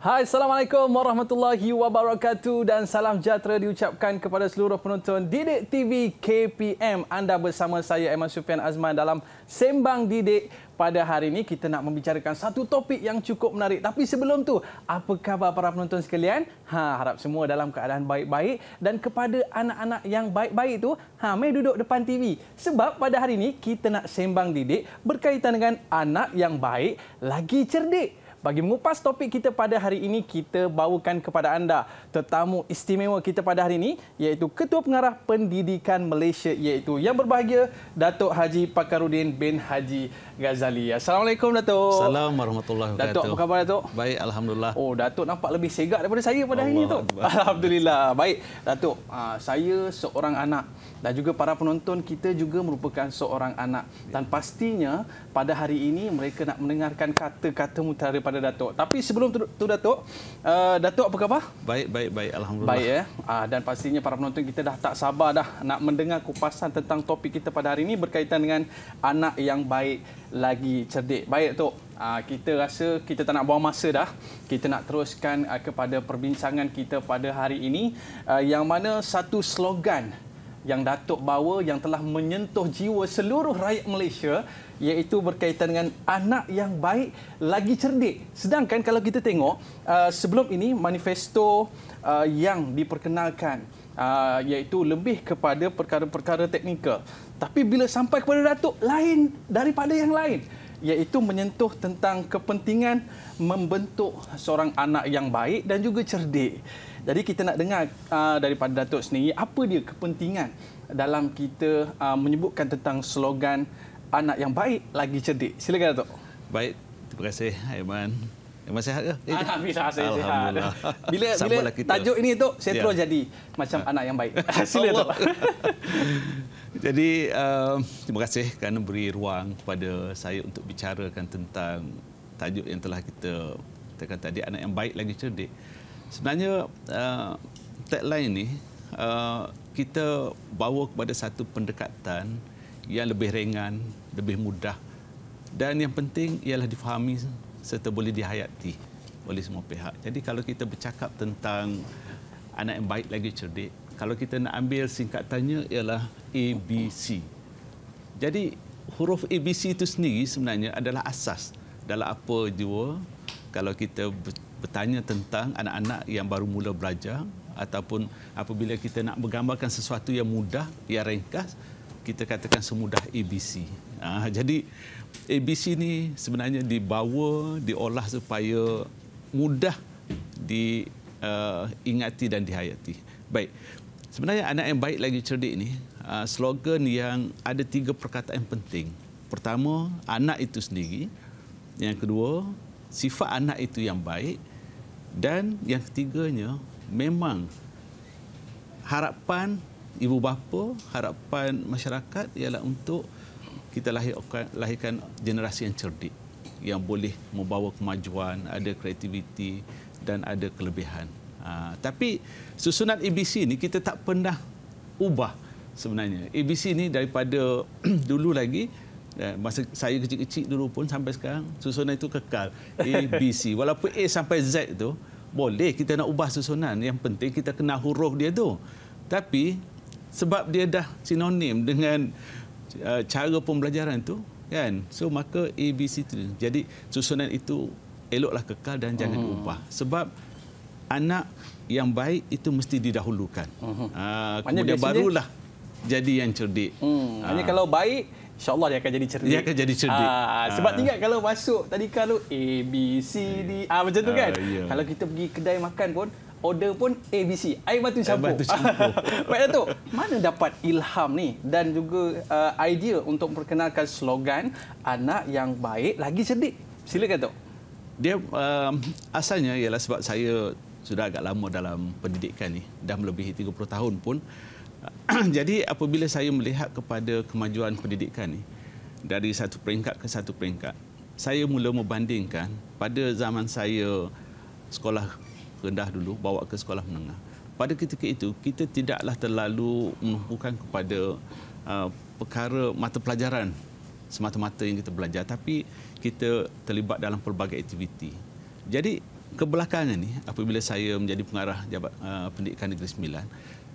Hai, Assalamualaikum warahmatullahi wabarakatuh dan salam sejahtera diucapkan kepada seluruh penonton Didik TV KPM. Anda bersama saya Aiman Sufian Azman dalam Sembang Didik. Pada hari ini kita nak membicarakan satu topik yang cukup menarik. Tapi sebelum tu, apa khabar para penonton sekalian? Ha, harap semua dalam keadaan baik-baik dan kepada anak-anak yang baik-baik tu, ha, mai duduk depan TV. Sebab pada hari ini kita nak sembang didik berkaitan dengan anak yang baik lagi cerdik. Bagi mengupas topik kita pada hari ini, kita bawakan kepada anda tetamu istimewa kita pada hari ini iaitu Ketua Pengarah Pendidikan Malaysia iaitu yang berbahagia Datuk Haji Pakarudin bin Haji Ghazali. Assalamualaikum Datuk. Assalamualaikum warahmatullahi wabarakatuh. Datuk, apa khabar Datuk? Baik, Alhamdulillah. Oh, Datuk nampak lebih segak daripada saya pada hari ini, Datuk. Alhamdulillah. Baik, Datuk. Ah, saya seorang anak dan juga para penonton kita juga merupakan seorang anak. Dan pastinya pada hari ini mereka nak mendengarkan kata-kata mutiara daripada Datuk. Tapi sebelum tu, tu Datuk, uh, Datuk apa khabar? Baik, baik, baik. Alhamdulillah. Baik ya. Uh, dan pastinya para penonton kita dah tak sabar dah nak mendengar kupasan tentang topik kita pada hari ini berkaitan dengan anak yang baik lagi cerdik. Baik Datuk. Uh, kita rasa kita tak nak buang masa dah. Kita nak teruskan uh, kepada perbincangan kita pada hari ini uh, yang mana satu slogan yang Datuk bawa yang telah menyentuh jiwa seluruh rakyat Malaysia iaitu berkaitan dengan anak yang baik lagi cerdik. Sedangkan kalau kita tengok uh, sebelum ini manifesto uh, yang diperkenalkan uh, iaitu lebih kepada perkara-perkara teknikal. Tapi bila sampai kepada Datuk lain daripada yang lain iaitu menyentuh tentang kepentingan membentuk seorang anak yang baik dan juga cerdik. Jadi kita nak dengar uh, daripada Datuk sendiri apa dia kepentingan dalam kita uh, menyebutkan tentang slogan anak yang baik lagi cerdik. Silakan Datuk. Baik, terima kasih Aiman. Aiman sihat ke? Eh, Alhamdulillah saya sihat. Alhamdulillah. Bila bila tajuk ini tu saya Ya. terus jadi macam anak yang baik. Silakan Datuk. Jadi, uh, terima kasih kerana beri ruang kepada saya untuk bicarakan tentang tajuk yang telah kita katakan tadi, anak yang baik lagi cerdik. Sebenarnya, uh, tagline ini uh, kita bawa kepada satu pendekatan yang lebih ringan, lebih mudah dan yang penting ialah difahami serta boleh dihayati oleh semua pihak. Jadi kalau kita bercakap tentang anak yang baik lagi cerdik, kalau kita nak ambil singkatannya ialah ABC. Jadi huruf ABC itu sendiri sebenarnya adalah asas dalam apa jua kalau kita bertanya tentang anak-anak yang baru mula belajar ataupun apabila kita nak menggambarkan sesuatu yang mudah, yang ringkas, kita katakan semudah ABC. Ha, jadi ABC ni sebenarnya dibawa, diolah supaya mudah diingati dan dihayati. Baik, sebenarnya anak yang baik lagi cerdik ni, uh, slogan yang ada tiga perkataan penting. Pertama, anak itu sendiri. Yang kedua, sifat anak itu yang baik. Dan yang ketiganya, memang harapan ibu bapa, harapan masyarakat ialah untuk kita lahirkan, lahirkan generasi yang cerdik yang boleh membawa kemajuan, ada kreativiti dan ada kelebihan. Ha, tapi susunan ABC ni kita tak pernah ubah sebenarnya. ABC ni daripada dulu lagi masa saya kecil-kecil dulu pun sampai sekarang susunan itu kekal. ABC walaupun A sampai Z tu boleh kita nak ubah susunan. Yang penting kita kenal huruf dia tu. Tapi sebab dia dah sinonim dengan uh, cara pembelajaran tu kan? So maka ABC tu. Jadi susunan itu eloklah kekal dan jangan Hmm. diubah. Sebab anak yang baik itu mesti didahulukan. Uh, Maknanya kemudian biasanya- barulah jadi yang cerdik. Hmm, Ah. hanya kalau baik InsyaAllah dia akan jadi cerdik. Dia akan jadi cerdik. Ah, sebab Ah. tinggal kalau masuk tadi kalau A, B, C, D. Ah, macam tu Ah, kan? ya. Kalau kita pergi kedai makan pun, order pun A, B, C. Air batu campur. batu campur. Baik Datuk, mana dapat ilham ni dan juga uh, idea untuk memperkenalkan slogan anak yang baik lagi cerdik? Silakan Datuk. Dia um, asalnya ialah sebab saya sudah agak lama dalam pendidikan ni, dah melebihi 30 tahun pun. Jadi apabila saya melihat kepada kemajuan pendidikan ni dari satu peringkat ke satu peringkat, saya mula membandingkan pada zaman saya sekolah rendah dulu bawa ke sekolah menengah. Pada ketika itu kita tidaklah terlalu menumpukan kepada uh, perkara mata pelajaran semata-mata yang kita belajar tapi kita terlibat dalam pelbagai aktiviti. Jadi kebelakangan ni apabila saya menjadi pengarah jabat uh, pendidikan negeri Sembilan,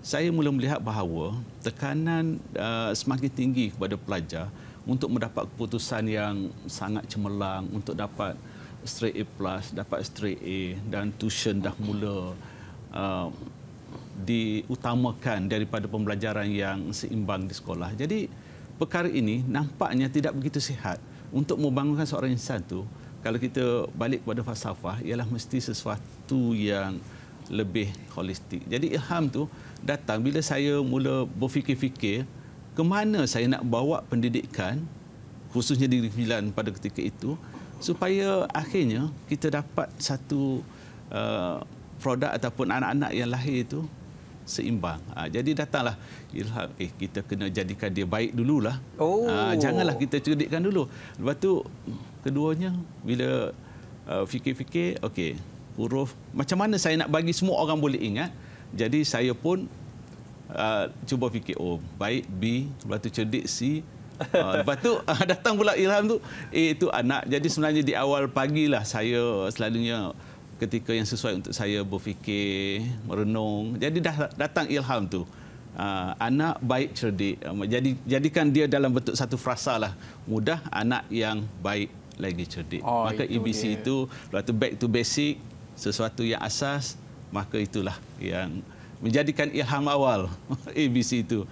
saya mula melihat bahawa tekanan uh, semakin tinggi kepada pelajar untuk mendapat keputusan yang sangat cemerlang untuk dapat straight A+, plus, dapat straight A dan tuition dah mula uh, diutamakan daripada pembelajaran yang seimbang di sekolah. Jadi perkara ini nampaknya tidak begitu sihat untuk membangunkan seorang insan tu kalau kita balik kepada falsafah ialah mesti sesuatu yang lebih holistik. Jadi ilham tu datang bila saya mula berfikir-fikir ke mana saya nak bawa pendidikan khususnya di Negeri pada ketika itu supaya akhirnya kita dapat satu uh, produk ataupun anak-anak yang lahir itu seimbang. Ha, jadi datanglah ilham eh kita kena jadikan dia baik dululah. Oh. Ha, janganlah kita cerdikkan dulu. Lepas tu keduanya bila uh, fikir-fikir okey huruf macam mana saya nak bagi semua orang boleh ingat jadi saya pun uh, cuba fikir oh baik B lepas tu cerdik C. Uh, lepas tu uh, datang pula ilham tu A itu anak. Jadi sebenarnya di awal pagi lah saya selalunya ketika yang sesuai untuk saya berfikir merenung. Jadi dah datang ilham tu Uh, anak baik cerdik. Jadi jadikan dia dalam bentuk satu frasa lah. Mudah anak yang baik lagi cerdik. Oh, maka itu EBC dia. itu waktu back to basic, sesuatu yang asas, maka itulah yang menjadikan ilham awal ABC itu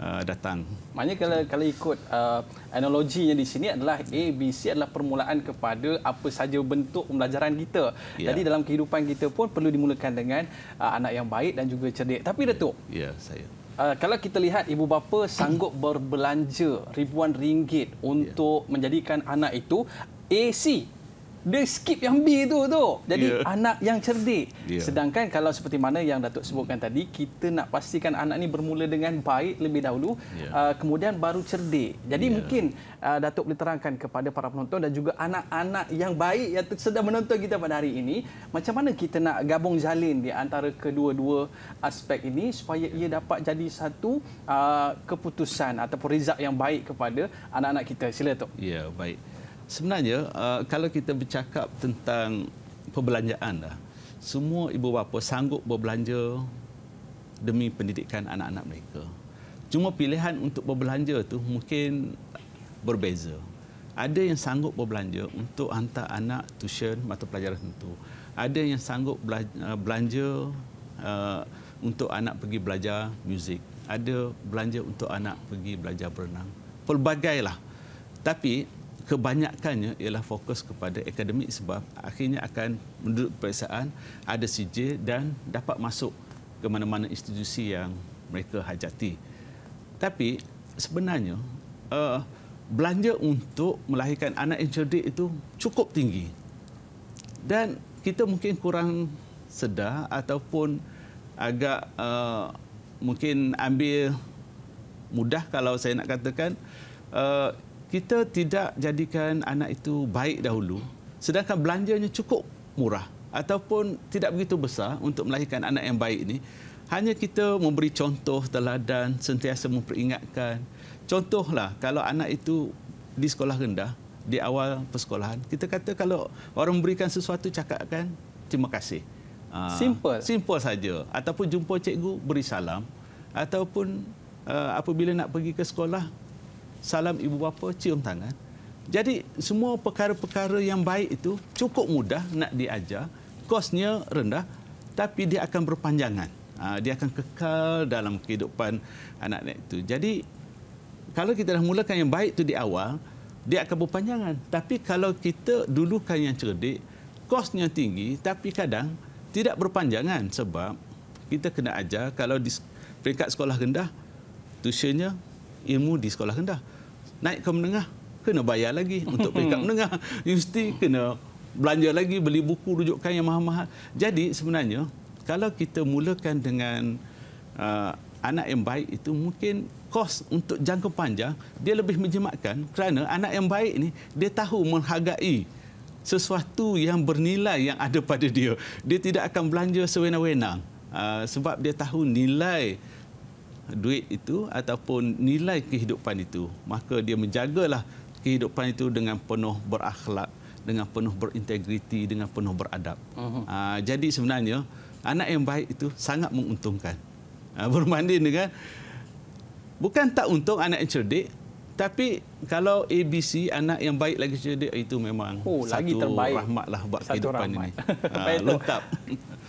uh, datang. Maknanya kalau kalau ikut uh, analoginya di sini adalah ABC adalah permulaan kepada apa saja bentuk pembelajaran kita. Ya. Jadi dalam kehidupan kita pun perlu dimulakan dengan uh, anak yang baik dan juga cerdik. Tapi Datuk. Ya, saya. Uh, kalau kita lihat ibu bapa sanggup berbelanja ribuan ringgit untuk yeah. menjadikan anak itu AC dia skip yang B tu tu. Jadi yeah. anak yang cerdik. Yeah. Sedangkan kalau seperti mana yang Datuk sebutkan tadi, kita nak pastikan anak ni bermula dengan baik lebih dahulu, yeah. uh, kemudian baru cerdik. Jadi yeah. mungkin uh, Datuk boleh terangkan kepada para penonton dan juga anak-anak yang baik yang sedang menonton kita pada hari ini, macam mana kita nak gabung jalin di antara kedua-dua aspek ini supaya ia dapat jadi satu uh, keputusan ataupun result yang baik kepada anak-anak kita. Sila Datuk. Ya, yeah, baik sebenarnya uh, kalau kita bercakap tentang perbelanjaan dah semua ibu bapa sanggup berbelanja demi pendidikan anak-anak mereka. Cuma pilihan untuk berbelanja tu mungkin berbeza. Ada yang sanggup berbelanja untuk hantar anak tuition mata pelajaran tertentu ada yang sanggup uh, belanja uh, untuk anak pergi belajar muzik. Ada belanja untuk anak pergi belajar berenang. Pelbagailah tapi kebanyakannya ialah fokus kepada akademik sebab akhirnya akan menurut peperiksaan ada CJ dan dapat masuk ke mana-mana institusi yang mereka hajati. Tapi sebenarnya uh, belanja untuk melahirkan anak yang cerdik itu cukup tinggi. Dan kita mungkin kurang sedar ataupun agak uh, mungkin ambil mudah kalau saya nak katakan uh, kita tidak jadikan anak itu baik dahulu sedangkan belanjanya cukup murah ataupun tidak begitu besar untuk melahirkan anak yang baik ini hanya kita memberi contoh teladan sentiasa memperingatkan. Contohlah kalau anak itu di sekolah rendah di awal persekolahan kita kata kalau orang memberikan sesuatu cakapkan terima kasih. Ah, simple. simple saja. Ataupun jumpa cikgu beri salam. Ataupun uh, apabila nak pergi ke sekolah salam ibu bapa, cium tangan. Jadi semua perkara-perkara yang baik itu cukup mudah nak diajar, kosnya rendah tapi dia akan berpanjangan. Ha, dia akan kekal dalam kehidupan anak-anak itu. Jadi kalau kita dah mulakan yang baik itu di awal, dia akan berpanjangan. Tapi kalau kita dulukan yang cerdik, kosnya tinggi tapi kadang tidak berpanjangan sebab kita kena ajar kalau di peringkat sekolah rendah, tuitionnya ilmu di sekolah rendah. Naik ke menengah, kena bayar lagi untuk peringkat menengah. Mesti kena belanja lagi, beli buku rujukan yang mahal-mahal. Jadi sebenarnya, kalau kita mulakan dengan uh, anak yang baik itu, mungkin kos untuk jangka panjang, dia lebih menjematkan kerana anak yang baik ini, dia tahu menghargai sesuatu yang bernilai yang ada pada dia. Dia tidak akan belanja sewenang-wenang. Uh, sebab dia tahu nilai duit itu ataupun nilai kehidupan itu maka dia menjagalah kehidupan itu dengan penuh berakhlak dengan penuh berintegriti, dengan penuh beradab. Uh-huh. Uh, jadi sebenarnya anak yang baik itu sangat menguntungkan. Uh, berbanding dengan bukan tak untung anak yang cerdik, tapi kalau ABC anak yang baik lagi cerdik itu memang oh, satu lagi terbaik. rahmatlah buat satu kehidupan rahmat. ini. Uh, lengkap.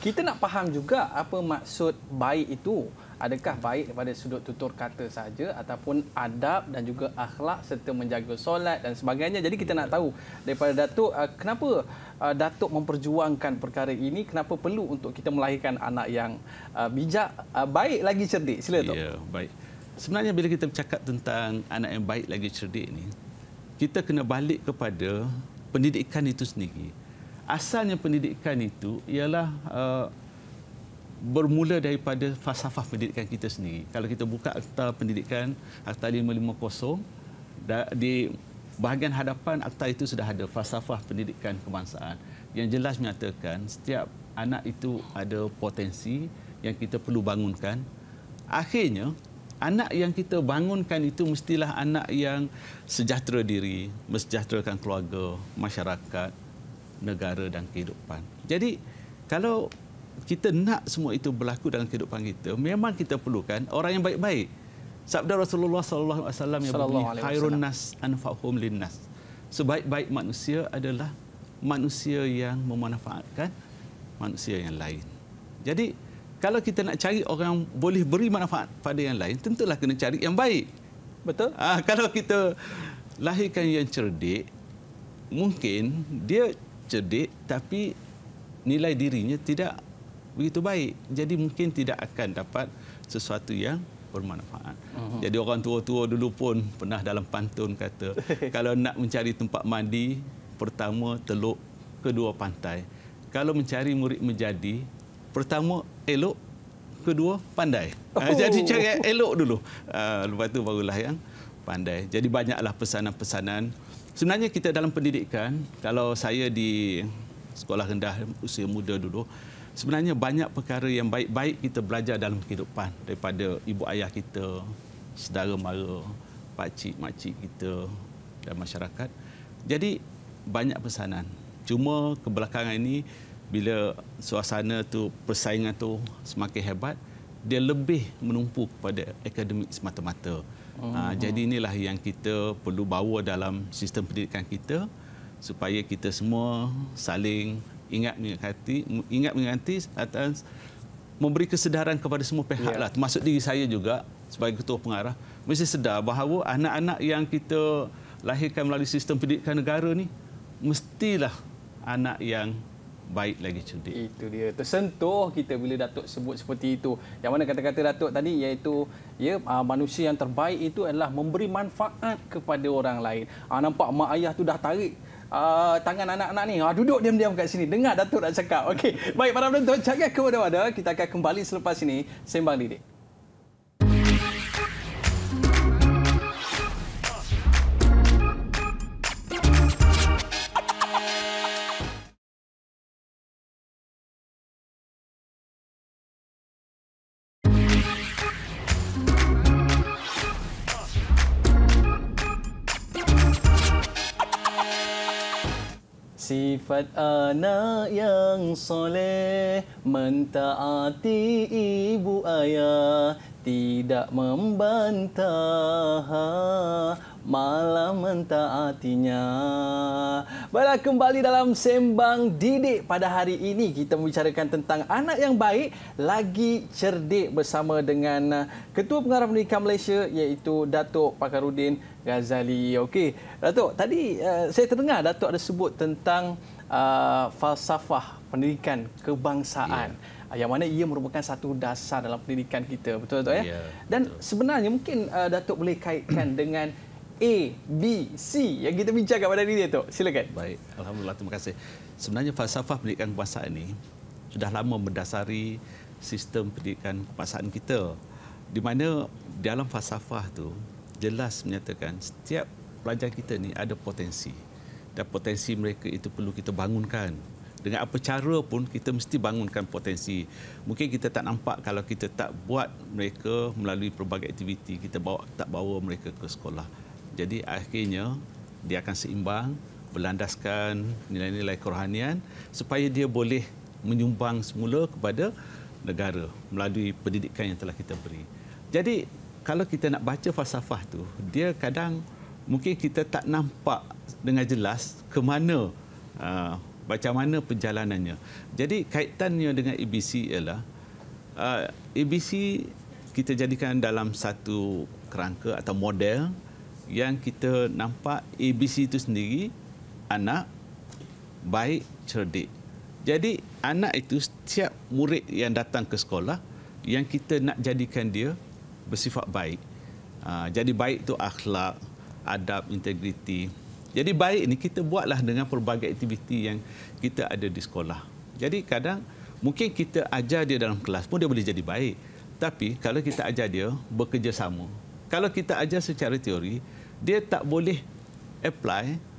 Kita nak faham juga apa maksud baik itu adakah baik daripada sudut tutur kata saja ataupun adab dan juga akhlak serta menjaga solat dan sebagainya. Jadi kita nak tahu daripada Datuk uh, kenapa uh, Datuk memperjuangkan perkara ini, kenapa perlu untuk kita melahirkan anak yang uh, bijak, baik lagi cerdik. Sila Datuk. Ya, baik. Sebenarnya bila kita bercakap tentang anak yang baik lagi cerdik ni, kita kena balik kepada pendidikan itu sendiri. Asalnya pendidikan itu ialah uh, bermula daripada falsafah pendidikan kita sendiri. Kalau kita buka akta pendidikan, akta 550, di bahagian hadapan akta itu sudah ada falsafah pendidikan kebangsaan yang jelas menyatakan setiap anak itu ada potensi yang kita perlu bangunkan. Akhirnya, anak yang kita bangunkan itu mestilah anak yang sejahtera diri, mensejahterakan keluarga, masyarakat, negara dan kehidupan. Jadi, kalau kita nak semua itu berlaku dalam kehidupan kita, memang kita perlukan orang yang baik-baik. Sabda Rasulullah sallallahu alaihi wasallam yang berbunyi khairun nas anfa'hum linnas. Sebaik-baik manusia adalah manusia yang memanfaatkan manusia yang lain. Jadi kalau kita nak cari orang yang boleh beri manfaat pada yang lain, tentulah kena cari yang baik. Betul? Ah, kalau kita lahirkan yang cerdik, mungkin dia cerdik tapi nilai dirinya tidak begitu baik. Jadi mungkin tidak akan dapat sesuatu yang bermanfaat. Uh-huh. Jadi orang tua-tua dulu pun pernah dalam pantun kata kalau nak mencari tempat mandi pertama teluk kedua pantai. Kalau mencari murid menjadi pertama elok kedua pandai. Ah, oh. Jadi cari elok dulu. Uh, lepas tu barulah yang pandai. Jadi banyaklah pesanan-pesanan. Sebenarnya kita dalam pendidikan kalau saya di sekolah rendah usia muda dulu sebenarnya banyak perkara yang baik-baik kita belajar dalam kehidupan daripada ibu ayah kita, saudara mara, pakcik, makcik kita dan masyarakat. Jadi banyak pesanan. Cuma kebelakangan ini bila suasana tu persaingan tu semakin hebat, dia lebih menumpu kepada akademik semata-mata. Uh-huh. Ha, jadi inilah yang kita perlu bawa dalam sistem pendidikan kita supaya kita semua saling ingat mengingati ingat mengingati atas memberi kesedaran kepada semua pihak yeah. lah termasuk diri saya juga sebagai ketua pengarah mesti sedar bahawa anak-anak yang kita lahirkan melalui sistem pendidikan negara ni mestilah anak yang baik lagi cerdik. Itu dia. Tersentuh kita bila Datuk sebut seperti itu. Yang mana kata-kata Datuk tadi iaitu ya manusia yang terbaik itu adalah memberi manfaat kepada orang lain. Ah nampak mak ayah tu dah tarik uh, tangan anak-anak ni. Uh, duduk diam-diam kat sini. Dengar Datuk nak cakap. Okey. Baik para penonton, jangan ke mana-mana. Kita akan kembali selepas ini sembang didik. Sifat anak yang soleh Mentaati ibu ayah Tidak membantah Malah mentaatinya Baiklah kembali dalam Sembang Didik Pada hari ini kita membicarakan tentang Anak yang baik Lagi cerdik bersama dengan Ketua Pengarah Pendidikan Malaysia Iaitu Datuk Pakarudin Ghazali. Okey, Datuk, tadi uh, saya terdengar Datuk ada sebut tentang uh, falsafah pendidikan kebangsaan. Yeah. Yang mana ia merupakan satu dasar dalam pendidikan kita, betul betul ya? Yeah, Dan betul. sebenarnya mungkin uh, Datuk boleh kaitkan dengan A, B, C yang kita bincangkan pada hari ini, Datuk. Silakan. Baik, alhamdulillah terima kasih. Sebenarnya falsafah pendidikan kebangsaan ini sudah lama mendasari sistem pendidikan kebangsaan kita. Di mana dalam falsafah tu jelas menyatakan setiap pelajar kita ni ada potensi dan potensi mereka itu perlu kita bangunkan dengan apa cara pun kita mesti bangunkan potensi mungkin kita tak nampak kalau kita tak buat mereka melalui pelbagai aktiviti kita bawa tak bawa mereka ke sekolah jadi akhirnya dia akan seimbang berlandaskan nilai-nilai kerohanian supaya dia boleh menyumbang semula kepada negara melalui pendidikan yang telah kita beri. Jadi kalau kita nak baca falsafah tu, dia kadang mungkin kita tak nampak dengan jelas ke mana uh, macam mana perjalanannya. Jadi kaitannya dengan ABC ialah uh, ABC kita jadikan dalam satu kerangka atau model yang kita nampak ABC itu sendiri anak baik cerdik jadi anak itu setiap murid yang datang ke sekolah yang kita nak jadikan dia bersifat baik. Ha, jadi baik itu akhlak, adab, integriti. Jadi baik ni kita buatlah dengan pelbagai aktiviti yang kita ada di sekolah. Jadi kadang mungkin kita ajar dia dalam kelas pun dia boleh jadi baik. Tapi kalau kita ajar dia bekerjasama. Kalau kita ajar secara teori, dia tak boleh apply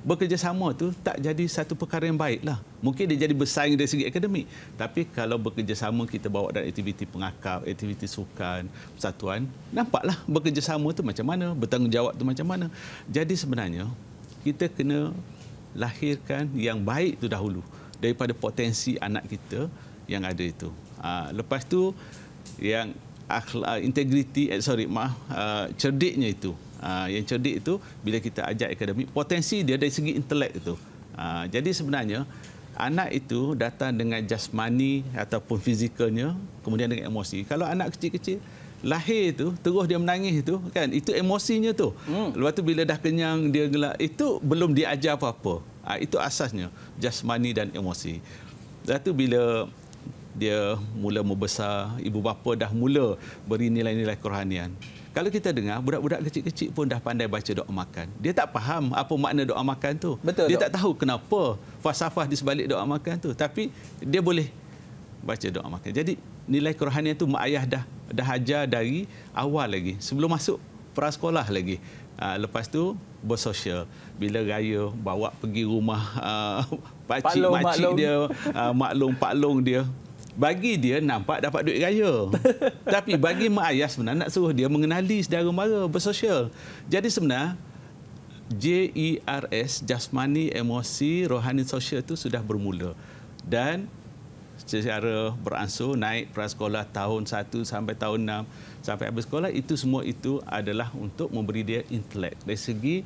bekerjasama tu tak jadi satu perkara yang baik lah. Mungkin dia jadi bersaing dari segi akademik. Tapi kalau bekerjasama kita bawa dalam aktiviti pengakap, aktiviti sukan, persatuan, nampaklah bekerjasama tu macam mana, bertanggungjawab tu macam mana. Jadi sebenarnya, kita kena lahirkan yang baik tu dahulu daripada potensi anak kita yang ada itu. Ha, lepas tu, yang akhlak, integriti, eh, sorry, maaf, uh, cerdiknya itu. Uh, yang cerdik itu bila kita ajak akademik potensi dia dari segi intelek itu. Uh, jadi sebenarnya anak itu datang dengan jasmani ataupun fizikalnya kemudian dengan emosi. Kalau anak kecil-kecil lahir itu terus dia menangis itu kan itu emosinya tu. Hmm. lepas tu bila dah kenyang dia gelak itu belum diajar apa-apa. Uh, itu asasnya jasmani dan emosi. Lepas tu bila dia mula membesar ibu bapa dah mula beri nilai-nilai kerohanian kalau kita dengar budak-budak kecil-kecil pun dah pandai baca doa makan. Dia tak faham apa makna doa makan tu. Betul, dia dok. tak tahu kenapa falsafah di sebalik doa makan tu. Tapi dia boleh baca doa makan. Jadi nilai kerohanian tu mak ayah dah dah ajar dari awal lagi. Sebelum masuk prasekolah lagi. Uh, lepas tu bersosial. Bila raya bawa pergi rumah uh, pakcik, makcik dia, uh, maklum, paklong dia bagi dia nampak dapat duit raya. Tapi bagi mak ayah sebenarnya nak suruh dia mengenali saudara mara bersosial. Jadi sebenarnya JERS, jasmani, emosi, rohani sosial itu sudah bermula. Dan secara beransur naik prasekolah tahun 1 sampai tahun 6 sampai habis sekolah itu semua itu adalah untuk memberi dia intelek dari segi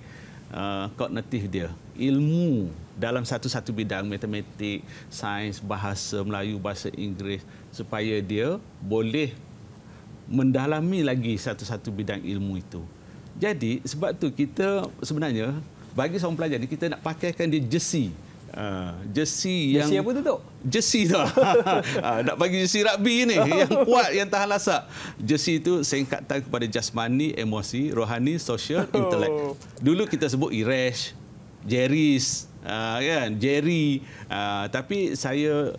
uh, kognitif dia ilmu dalam satu-satu bidang matematik, sains, bahasa Melayu, bahasa Inggeris supaya dia boleh mendalami lagi satu-satu bidang ilmu itu. Jadi sebab tu kita sebenarnya bagi seorang pelajar ni kita nak pakaikan dia jersey Uh, jersey yang jersey apa tu tu? Jersey tu. uh, nak bagi jersey rugby ni yang kuat yang tahan lasak. Jersey itu singkatan kepada jasmani, emosi, rohani, sosial, intelek. Oh. Dulu kita sebut Irish, Jerry's, uh, kan? Jerry. Uh, tapi saya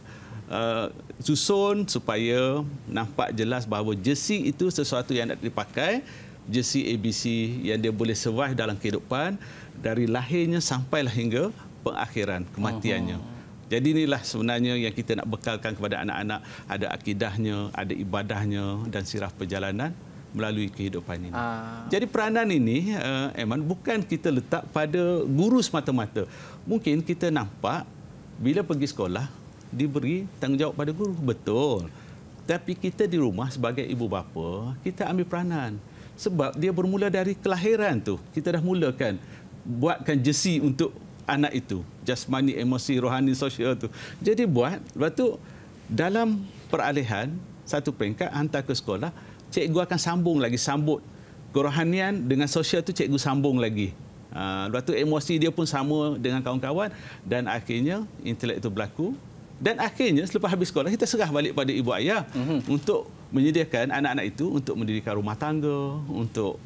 uh, susun supaya nampak jelas bahawa jersey itu sesuatu yang nak dipakai. Jersey ABC yang dia boleh survive dalam kehidupan dari lahirnya sampailah hingga pengakhiran kematiannya. Uh-huh. Jadi inilah sebenarnya yang kita nak bekalkan kepada anak-anak ada akidahnya, ada ibadahnya dan sirah perjalanan melalui kehidupan ini. Uh. Jadi peranan ini uh, Eman bukan kita letak pada guru semata-mata. Mungkin kita nampak bila pergi sekolah diberi tanggungjawab pada guru. Betul. Tapi kita di rumah sebagai ibu bapa, kita ambil peranan. Sebab dia bermula dari kelahiran tu. Kita dah mulakan buatkan jersey untuk anak itu jasmani emosi rohani sosial itu jadi buat lepas tu dalam peralihan satu peringkat hantar ke sekolah cikgu akan sambung lagi sambut kerohanian dengan sosial tu cikgu sambung lagi Uh, lepas tu emosi dia pun sama dengan kawan-kawan dan akhirnya intelek itu berlaku dan akhirnya selepas habis sekolah kita serah balik pada ibu ayah mm-hmm. untuk menyediakan anak-anak itu untuk mendirikan rumah tangga untuk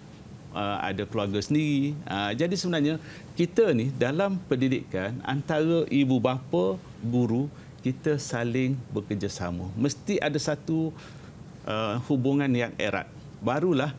uh, ada keluarga sendiri. Uh, jadi sebenarnya kita ni dalam pendidikan antara ibu bapa, guru kita saling bekerjasama. Mesti ada satu uh, hubungan yang erat. Barulah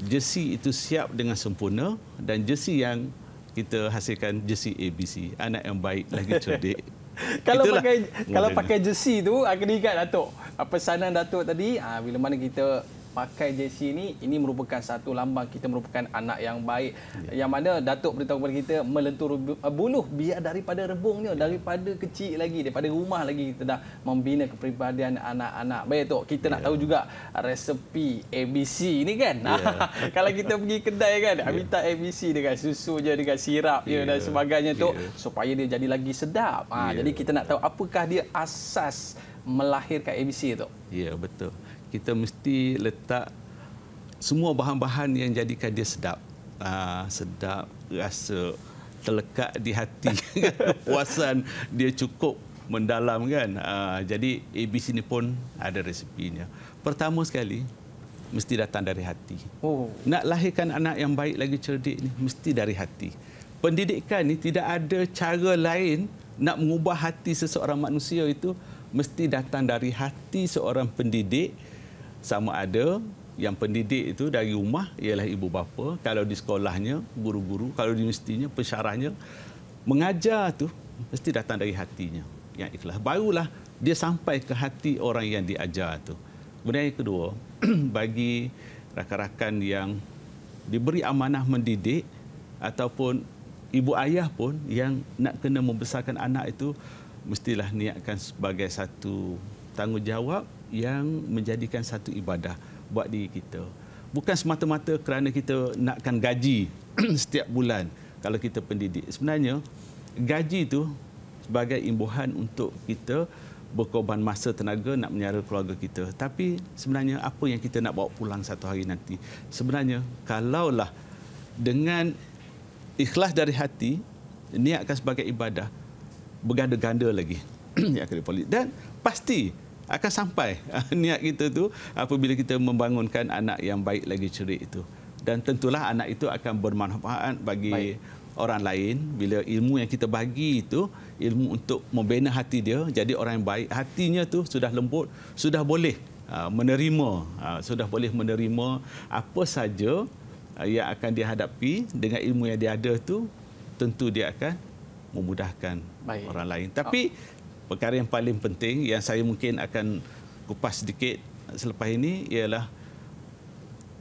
jersey itu siap dengan sempurna dan jersey yang kita hasilkan jersey ABC, anak yang baik lagi cerdik. kalau Itulah pakai kalau pakai jersey tu akan diingat Datuk. Pesanan Datuk tadi, ah bila mana kita pakai jersey ini ini merupakan satu lambang kita merupakan anak yang baik ya. yang mana Datuk beritahu kepada kita melentur buluh biar daripada rebungnya daripada kecil lagi daripada rumah lagi kita dah membina kepribadian anak-anak. Baik Tok, kita ya. nak tahu juga resepi ABC ni kan. Ya. Kalau kita pergi kedai kan, ya. minta ABC dengan susu je dengan sirap ya. dan sebagainya Tok ya. supaya dia jadi lagi sedap. Ha, ya. jadi kita nak tahu apakah dia asas melahirkan ABC tu? Ya, betul. Kita mesti letak semua bahan-bahan yang jadikan dia sedap. Uh, sedap, rasa terlekat di hati. Puasan dia cukup mendalam kan. Uh, jadi ABC ni pun ada resepinya. Pertama sekali, mesti datang dari hati. Oh. Nak lahirkan anak yang baik lagi cerdik ni, mesti dari hati. Pendidikan ni tidak ada cara lain nak mengubah hati seseorang manusia itu mesti datang dari hati seorang pendidik sama ada yang pendidik itu dari rumah ialah ibu bapa. Kalau di sekolahnya guru-guru. Kalau di universitinya pensyarahnya. Mengajar tu mesti datang dari hatinya. Yang ikhlas. Barulah dia sampai ke hati orang yang diajar tu. Kemudian yang kedua bagi rakan-rakan yang diberi amanah mendidik ataupun ibu ayah pun yang nak kena membesarkan anak itu mestilah niatkan sebagai satu tanggungjawab yang menjadikan satu ibadah buat diri kita. Bukan semata-mata kerana kita nakkan gaji setiap bulan kalau kita pendidik. Sebenarnya gaji itu sebagai imbuhan untuk kita berkorban masa tenaga nak menyara keluarga kita. Tapi sebenarnya apa yang kita nak bawa pulang satu hari nanti? Sebenarnya kalaulah dengan ikhlas dari hati, niatkan sebagai ibadah, berganda-ganda lagi dipolitik. Dan pasti akan sampai niat kita tu apabila kita membangunkan anak yang baik lagi cerik itu. Dan tentulah anak itu akan bermanfaat bagi baik. orang lain bila ilmu yang kita bagi itu ilmu untuk membina hati dia jadi orang yang baik hatinya tu sudah lembut sudah boleh uh, menerima uh, sudah boleh menerima apa saja yang akan dihadapi dengan ilmu yang dia ada tu tentu dia akan memudahkan Baik. orang lain. Tapi oh. Perkara yang paling penting yang saya mungkin akan kupas sedikit selepas ini ialah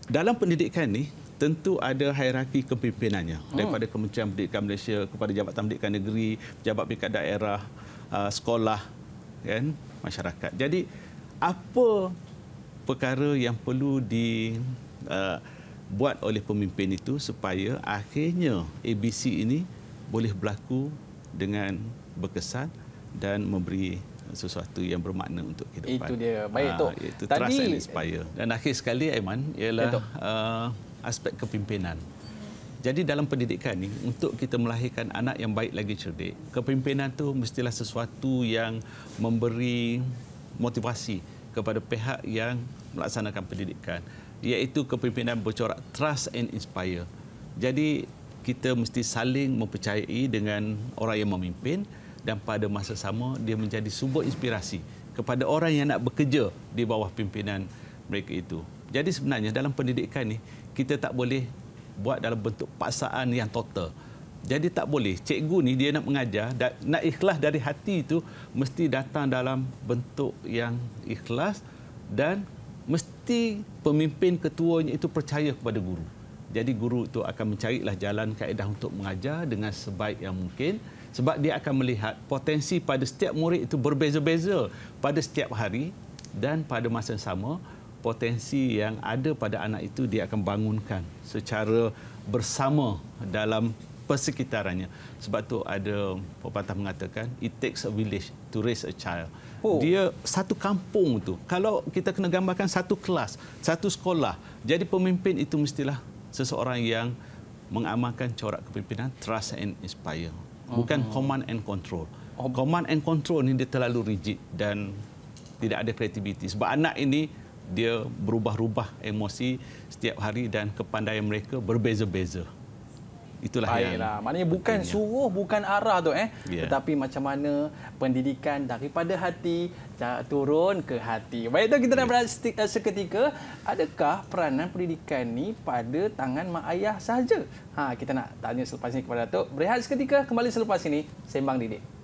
dalam pendidikan ni tentu ada hierarki kepimpinannya hmm. daripada Kementerian Pendidikan Malaysia kepada Jabatan Pendidikan Negeri, Pejabat Pendidikan Daerah, uh, sekolah kan, masyarakat. Jadi apa perkara yang perlu di uh, buat oleh pemimpin itu supaya akhirnya ABC ini boleh berlaku dengan berkesan dan memberi sesuatu yang bermakna untuk kehidupan. Itu dia. Baik, ha, Tok. Itu Tadi... trust and inspire. Dan akhir sekali, Aiman, ialah ya, uh, aspek kepimpinan. Jadi dalam pendidikan ni, untuk kita melahirkan anak yang baik lagi cerdik, kepimpinan tu mestilah sesuatu yang memberi motivasi kepada pihak yang melaksanakan pendidikan. Iaitu kepimpinan bercorak trust and inspire. Jadi kita mesti saling mempercayai dengan orang yang memimpin dan pada masa sama dia menjadi sumber inspirasi kepada orang yang nak bekerja di bawah pimpinan mereka itu. Jadi sebenarnya dalam pendidikan ni kita tak boleh buat dalam bentuk paksaan yang total. Jadi tak boleh cikgu ni dia nak mengajar nak ikhlas dari hati itu mesti datang dalam bentuk yang ikhlas dan mesti pemimpin ketuanya itu percaya kepada guru. Jadi guru itu akan mencarilah jalan kaedah untuk mengajar dengan sebaik yang mungkin sebab dia akan melihat potensi pada setiap murid itu berbeza-beza pada setiap hari dan pada masa yang sama potensi yang ada pada anak itu dia akan bangunkan secara bersama dalam persekitarannya. Sebab tu ada pepatah mengatakan it takes a village to raise a child. Oh. Dia satu kampung tu. Kalau kita kena gambarkan satu kelas, satu sekolah, jadi pemimpin itu mestilah seseorang yang mengamalkan corak kepimpinan trust and inspire bukan uh-huh. command and control oh. command and control ni dia terlalu rigid dan tidak ada kreativiti sebab anak ini dia berubah-ubah emosi setiap hari dan kepandaian mereka berbeza-beza Itulah Baiklah. yang Maknanya bukan pentingnya. suruh, bukan arah tu eh. Yeah. Tetapi macam mana pendidikan daripada hati turun ke hati. Baik tu kita nak eh, seketika. Adakah peranan pendidikan ni pada tangan mak ayah sahaja? Ha, kita nak tanya selepas ini kepada Datuk. Berehat seketika, kembali selepas ini. Sembang Didik.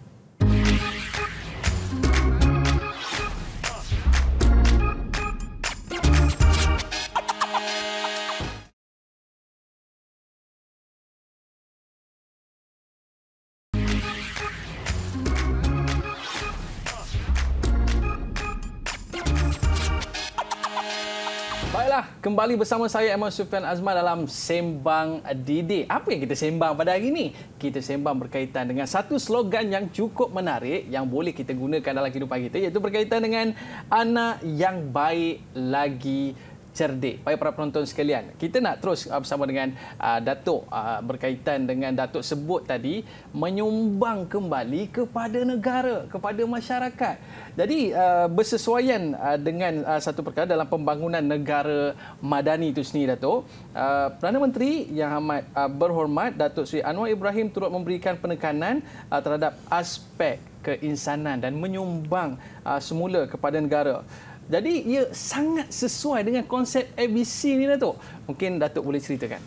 Kembali bersama saya Ahmad Sufian Azman dalam Sembang Didi. Apa yang kita sembang pada hari ini? Kita sembang berkaitan dengan satu slogan yang cukup menarik yang boleh kita gunakan dalam kehidupan kita iaitu berkaitan dengan anak yang baik lagi cerdik. Baik para penonton sekalian, kita nak terus uh, bersama dengan uh, Datuk uh, berkaitan dengan Datuk sebut tadi menyumbang kembali kepada negara, kepada masyarakat. Jadi uh, bersesuaian uh, dengan uh, satu perkara dalam pembangunan negara madani itu sendiri Datuk, uh, Perdana Menteri yang amat uh, berhormat Datuk Seri Anwar Ibrahim turut memberikan penekanan uh, terhadap aspek keinsanan dan menyumbang uh, semula kepada negara. Jadi ia sangat sesuai dengan konsep ABC ni Datuk. Mungkin Datuk boleh ceritakan.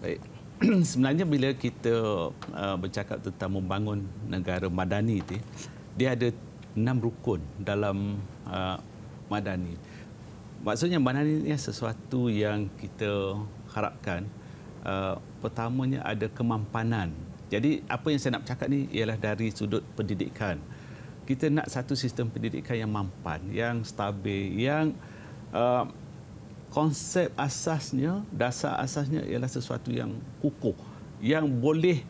Baik. Sebenarnya bila kita uh, bercakap tentang membangun negara madani itu, dia ada enam rukun dalam uh, madani. Maksudnya madani ini sesuatu yang kita harapkan uh, pertamanya ada kemampanan. Jadi apa yang saya nak bercakap ni ialah dari sudut pendidikan kita nak satu sistem pendidikan yang mampan, yang stabil, yang uh, konsep asasnya, dasar asasnya ialah sesuatu yang kukuh, yang boleh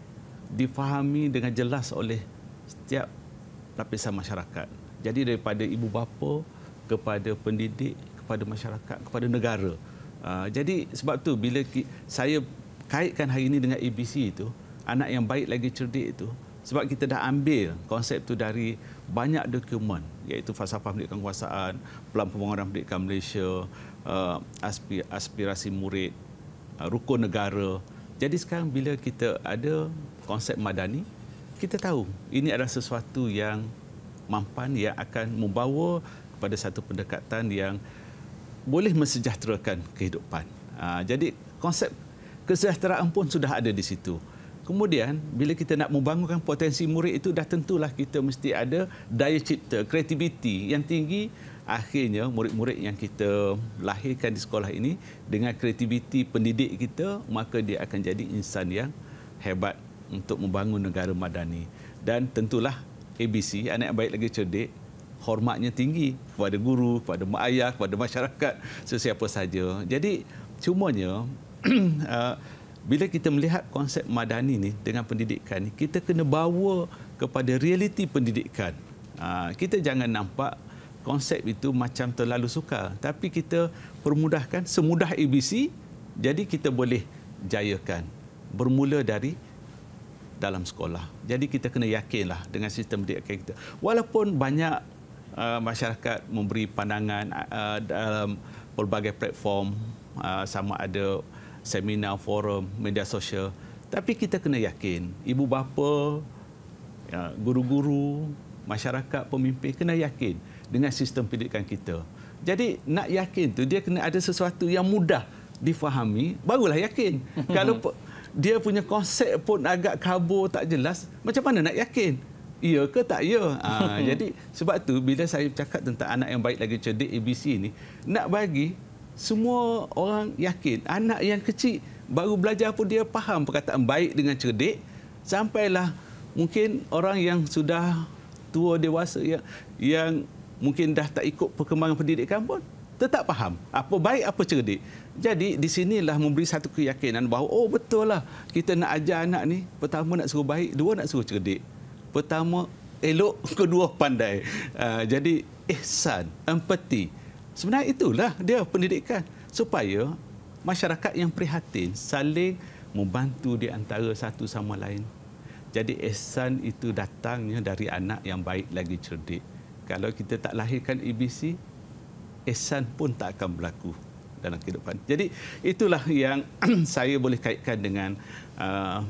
difahami dengan jelas oleh setiap lapisan masyarakat. Jadi daripada ibu bapa kepada pendidik, kepada masyarakat, kepada negara. Uh, jadi sebab tu bila saya kaitkan hari ini dengan ABC itu, anak yang baik lagi cerdik itu, sebab kita dah ambil konsep itu dari banyak dokumen iaitu falsafah pendidikan kekuasaan, pelan pembangunan pendidikan Malaysia, uh, aspirasi murid, uh, rukun negara. Jadi sekarang bila kita ada konsep madani, kita tahu ini adalah sesuatu yang mampan yang akan membawa kepada satu pendekatan yang boleh mensejahterakan kehidupan. Uh, jadi konsep kesejahteraan pun sudah ada di situ. Kemudian bila kita nak membangunkan potensi murid itu dah tentulah kita mesti ada daya cipta, kreativiti yang tinggi. Akhirnya murid-murid yang kita lahirkan di sekolah ini dengan kreativiti pendidik kita maka dia akan jadi insan yang hebat untuk membangun negara madani. Dan tentulah ABC anak yang baik lagi cerdik hormatnya tinggi kepada guru, kepada mak ayah, kepada masyarakat, sesiapa saja. Jadi cumanya uh, bila kita melihat konsep madani ni dengan pendidikan ni kita kena bawa kepada realiti pendidikan. Ha, kita jangan nampak konsep itu macam terlalu sukar. Tapi kita permudahkan semudah ABC jadi kita boleh jayakan bermula dari dalam sekolah. Jadi kita kena yakinlah dengan sistem pendidikan kita. Walaupun banyak uh, masyarakat memberi pandangan uh, dalam pelbagai platform uh, sama ada seminar, forum, media sosial. Tapi kita kena yakin, ibu bapa, ya, guru-guru, masyarakat, pemimpin kena yakin dengan sistem pendidikan kita. Jadi nak yakin tu dia kena ada sesuatu yang mudah difahami, barulah yakin. Kalau dia punya konsep pun agak kabur tak jelas, macam mana nak yakin? Ya ke tak ya? Ha, jadi sebab tu bila saya cakap tentang anak yang baik lagi cerdik ABC ni, nak bagi semua orang yakin anak yang kecil baru belajar pun dia faham perkataan baik dengan cerdik sampailah mungkin orang yang sudah tua dewasa yang yang mungkin dah tak ikut perkembangan pendidikan pun tetap faham apa baik apa cerdik. Jadi di sinilah memberi satu keyakinan bahawa oh betul lah kita nak ajar anak ni pertama nak suruh baik, dua nak suruh cerdik. Pertama elok, kedua pandai. Uh, jadi ihsan, empati, Sebenarnya itulah dia pendidikan supaya masyarakat yang prihatin saling membantu di antara satu sama lain. Jadi ihsan itu datangnya dari anak yang baik lagi cerdik. Kalau kita tak lahirkan ABC, ihsan pun tak akan berlaku dalam kehidupan. Jadi itulah yang saya boleh kaitkan dengan uh,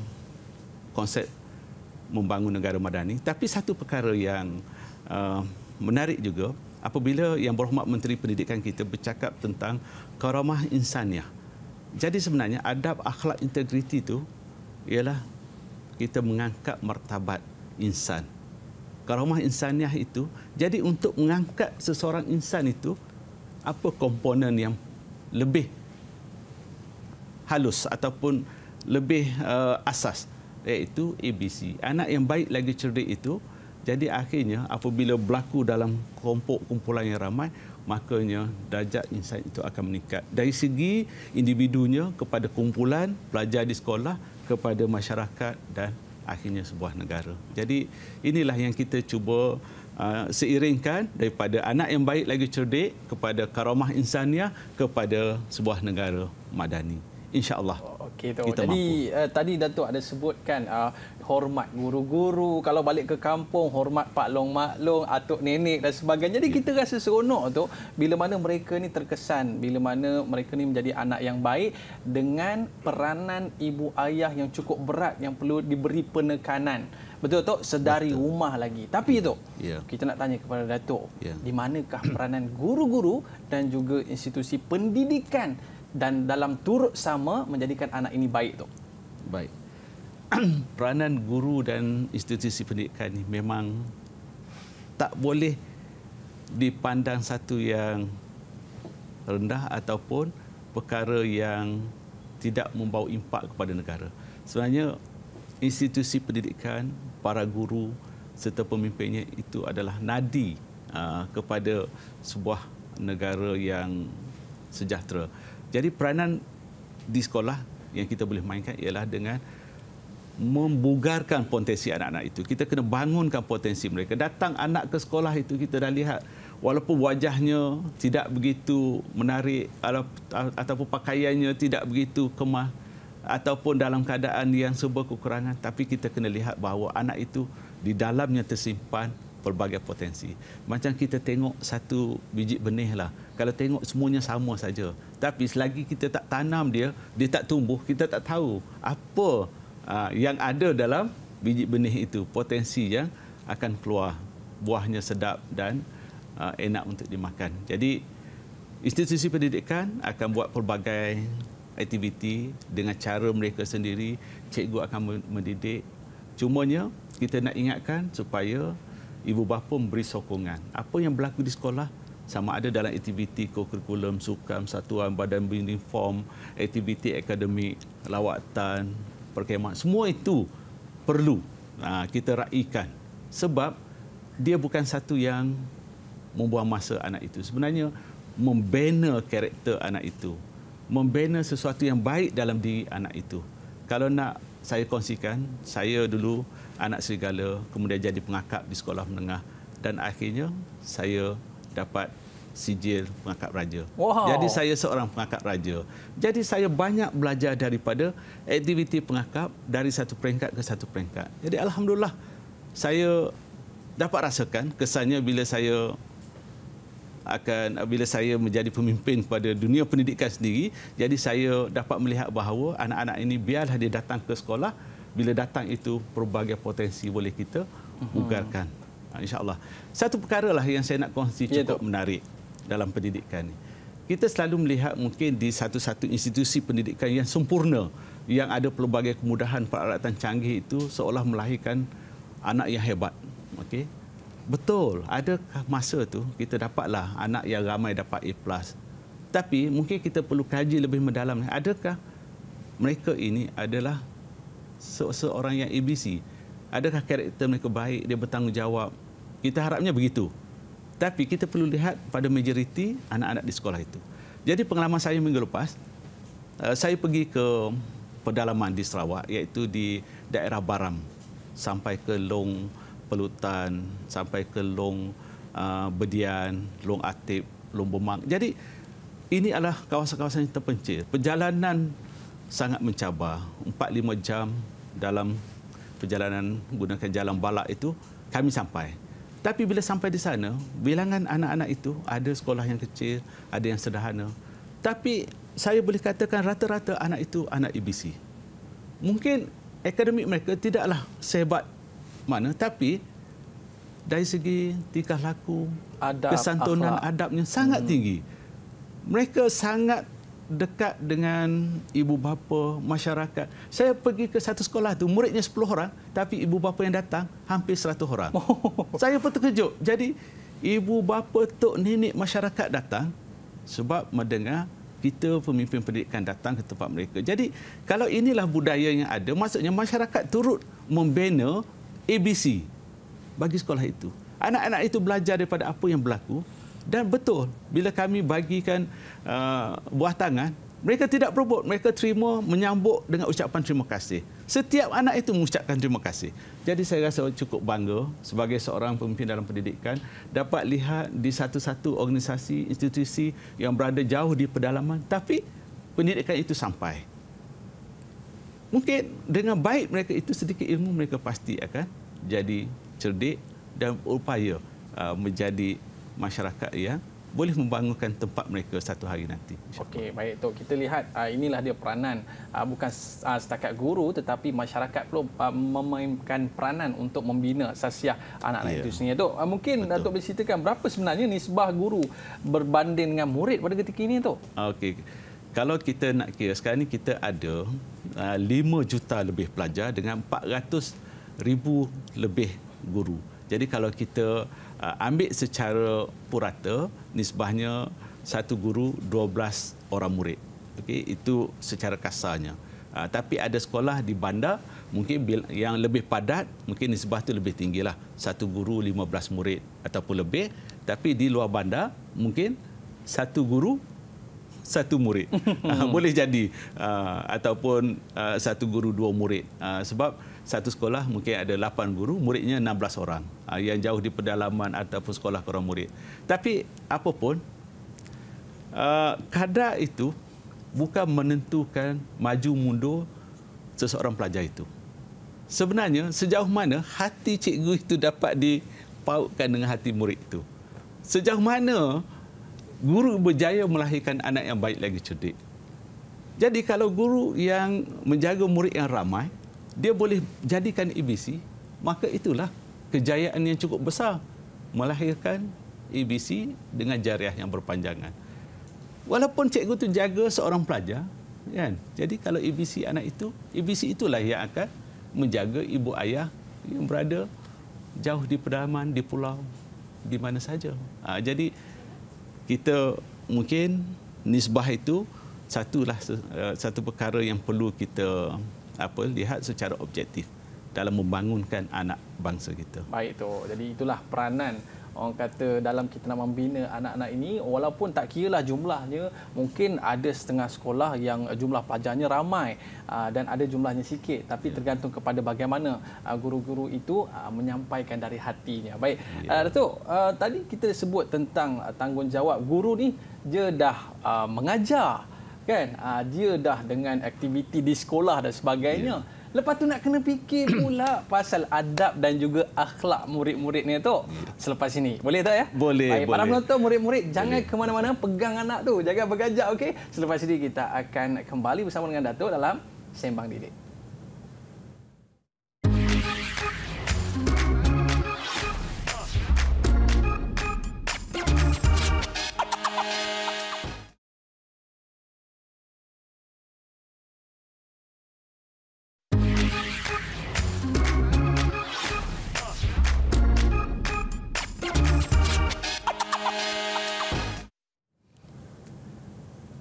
konsep membangun negara madani. Tapi satu perkara yang uh, menarik juga, apabila yang berhormat Menteri Pendidikan kita bercakap tentang karamah insaniah. Jadi sebenarnya adab akhlak integriti itu ialah kita mengangkat martabat insan. Karamah insaniah itu jadi untuk mengangkat seseorang insan itu apa komponen yang lebih halus ataupun lebih uh, asas iaitu ABC. Anak yang baik lagi cerdik itu Jadi akhirnya apabila berlaku dalam kelompok kumpulan yang ramai, makanya darjat insan itu akan meningkat. Dari segi individunya kepada kumpulan, pelajar di sekolah, kepada masyarakat dan akhirnya sebuah negara. Jadi inilah yang kita cuba uh, seiringkan daripada anak yang baik lagi cerdik kepada karamah insaniah kepada sebuah negara madani. InsyaAllah. Okey tu. Kita Jadi uh, tadi Datuk ada sebutkan uh, hormat guru-guru, kalau balik ke kampung hormat pak long mak long, atuk nenek dan sebagainya. Jadi ya. kita rasa seronok tu bila mana mereka ni terkesan, bila mana mereka ni menjadi anak yang baik dengan peranan ibu ayah yang cukup berat yang perlu diberi penekanan. Betul tu sedari Betul. rumah lagi. Tapi tu yeah. kita nak tanya kepada Datuk, yeah. di manakah peranan guru-guru dan juga institusi pendidikan dan dalam turut sama menjadikan anak ini baik tu. Baik. Peranan guru dan institusi pendidikan ini memang tak boleh dipandang satu yang rendah ataupun perkara yang tidak membawa impak kepada negara. Sebenarnya institusi pendidikan, para guru serta pemimpinnya itu adalah nadi uh, kepada sebuah negara yang sejahtera. Jadi peranan di sekolah yang kita boleh mainkan ialah dengan membugarkan potensi anak-anak itu. Kita kena bangunkan potensi mereka. Datang anak ke sekolah itu kita dah lihat walaupun wajahnya tidak begitu menarik ataupun pakaiannya tidak begitu kemah ataupun dalam keadaan yang serba kekurangan tapi kita kena lihat bahawa anak itu di dalamnya tersimpan pelbagai potensi. Macam kita tengok satu biji benih lah. Kalau tengok semuanya sama saja. Tapi selagi kita tak tanam dia, dia tak tumbuh, kita tak tahu apa uh, yang ada dalam biji benih itu. Potensi yang akan keluar. Buahnya sedap dan uh, enak untuk dimakan. Jadi institusi pendidikan akan buat pelbagai aktiviti dengan cara mereka sendiri. Cikgu akan mendidik. Cumanya kita nak ingatkan supaya ibu bapa memberi sokongan. Apa yang berlaku di sekolah sama ada dalam aktiviti kurikulum, sukan, satuan, badan bimbing form, aktiviti akademik, lawatan, perkhemahan, semua itu perlu ha, kita raikan. Sebab dia bukan satu yang membuang masa anak itu. Sebenarnya membina karakter anak itu. Membina sesuatu yang baik dalam diri anak itu. Kalau nak saya kongsikan, saya dulu anak serigala, kemudian jadi pengakap di sekolah menengah dan akhirnya saya dapat sijil pengakap raja. Wow. Jadi saya seorang pengakap raja. Jadi saya banyak belajar daripada aktiviti pengakap dari satu peringkat ke satu peringkat. Jadi alhamdulillah saya dapat rasakan kesannya bila saya akan bila saya menjadi pemimpin pada dunia pendidikan sendiri jadi saya dapat melihat bahawa anak-anak ini biarlah dia datang ke sekolah bila datang itu pelbagai potensi boleh kita bugarkan. Hmm. InsyaAllah. Satu perkara lah yang saya nak kongsi ya, cukup ya, menarik dalam pendidikan ini. Kita selalu melihat mungkin di satu-satu institusi pendidikan yang sempurna yang ada pelbagai kemudahan peralatan canggih itu seolah melahirkan anak yang hebat. Okey. Betul, ada masa tu kita dapatlah anak yang ramai dapat A+. Tapi mungkin kita perlu kaji lebih mendalam. Adakah mereka ini adalah seorang yang ABC. Adakah karakter mereka baik, dia bertanggungjawab? Kita harapnya begitu. Tapi kita perlu lihat pada majoriti anak-anak di sekolah itu. Jadi pengalaman saya minggu lepas, eh, saya pergi ke pedalaman di Sarawak iaitu di daerah Baram sampai ke Long Pelutan, sampai ke Long uh, Bedian, Long Atip, Long Bomang. Jadi ini adalah kawasan-kawasan yang terpencil. Perjalanan sangat mencabar 4-5 jam dalam perjalanan menggunakan jalan balak itu kami sampai tapi bila sampai di sana bilangan anak-anak itu ada sekolah yang kecil ada yang sederhana tapi saya boleh katakan rata-rata anak itu anak IBC mungkin akademik mereka tidaklah sehebat mana tapi dari segi tingkah laku adab, kesantunan akhlak. adabnya sangat hmm. tinggi mereka sangat dekat dengan ibu bapa masyarakat. Saya pergi ke satu sekolah tu muridnya 10 orang tapi ibu bapa yang datang hampir 100 orang. Saya pun terkejut. Jadi ibu bapa tok nenek masyarakat datang sebab mendengar kita pemimpin pendidikan datang ke tempat mereka. Jadi kalau inilah budaya yang ada maksudnya masyarakat turut membina ABC. bagi sekolah itu. Anak-anak itu belajar daripada apa yang berlaku dan betul bila kami bagikan uh, buah tangan mereka tidak berebut, mereka terima menyambut dengan ucapan terima kasih. Setiap anak itu mengucapkan terima kasih. Jadi saya rasa cukup bangga sebagai seorang pemimpin dalam pendidikan dapat lihat di satu-satu organisasi, institusi yang berada jauh di pedalaman tapi pendidikan itu sampai. Mungkin dengan baik mereka itu sedikit ilmu mereka pasti akan jadi cerdik dan berupaya uh, menjadi masyarakat yang boleh membangunkan tempat mereka satu hari nanti. Okey, baik Tok. Kita lihat uh, inilah dia peranan uh, bukan uh, setakat guru tetapi masyarakat perlu uh, memainkan peranan untuk membina sasiah anak-anak yeah. itu sendiri. Tok, uh, mungkin Betul. Datuk boleh ceritakan berapa sebenarnya nisbah guru berbanding dengan murid pada ketika ini Tok? Okey. Kalau kita nak kira sekarang ni kita ada uh, 5 juta lebih pelajar dengan 400 ribu lebih guru. Jadi kalau kita uh, ambil secara purata nisbahnya satu guru 12 orang murid. Okey, itu secara kasarnya. Uh, tapi ada sekolah di bandar mungkin yang lebih padat mungkin nisbah tu lebih tinggilah. Satu guru 15 murid ataupun lebih tapi di luar bandar mungkin satu guru satu murid. uh, boleh jadi uh, ataupun uh, satu guru dua murid. Uh, sebab satu sekolah mungkin ada 8 guru, muridnya 16 orang ah, yang jauh di pedalaman ataupun sekolah kurang murid. Tapi apapun, ah, kadar itu bukan menentukan maju mundur seseorang pelajar itu. Sebenarnya sejauh mana hati cikgu itu dapat dipautkan dengan hati murid itu. Sejauh mana guru berjaya melahirkan anak yang baik lagi cerdik. Jadi kalau guru yang menjaga murid yang ramai, dia boleh jadikan EBC, maka itulah kejayaan yang cukup besar melahirkan EBC dengan jariah yang berpanjangan. Walaupun cikgu itu jaga seorang pelajar, kan? Jadi kalau EBC anak itu, EBC itulah yang akan menjaga ibu ayah yang berada jauh di pedalaman, di pulau, di mana saja. Ha, jadi kita mungkin nisbah itu satulah eh, satu perkara yang perlu kita apa lihat secara objektif dalam membangunkan anak bangsa kita. Baik tu. Jadi itulah peranan orang kata dalam kita nak membina anak-anak ini walaupun tak kiralah jumlahnya mungkin ada setengah sekolah yang jumlah pelajarnya ramai ah, dan ada jumlahnya sikit tapi ya. tergantung kepada bagaimana ah, guru-guru itu ah, menyampaikan dari hatinya. Baik. Ya. Datuk, tadi kita sebut tentang tanggungjawab guru ni dia dah mengajar kan? Uh, dia dah dengan aktiviti di sekolah dan sebagainya. Yeah. lepas tu nak kena fikir pula pasal adab dan juga akhlak murid-murid ni tu yeah. selepas ini boleh tak ya? Boleh Baik, boleh. para penonton murid-murid jangan ke mana-mana pegang anak tu. Jangan bergajak okey? Selepas ini kita akan kembali bersama dengan Datuk dalam sembang didik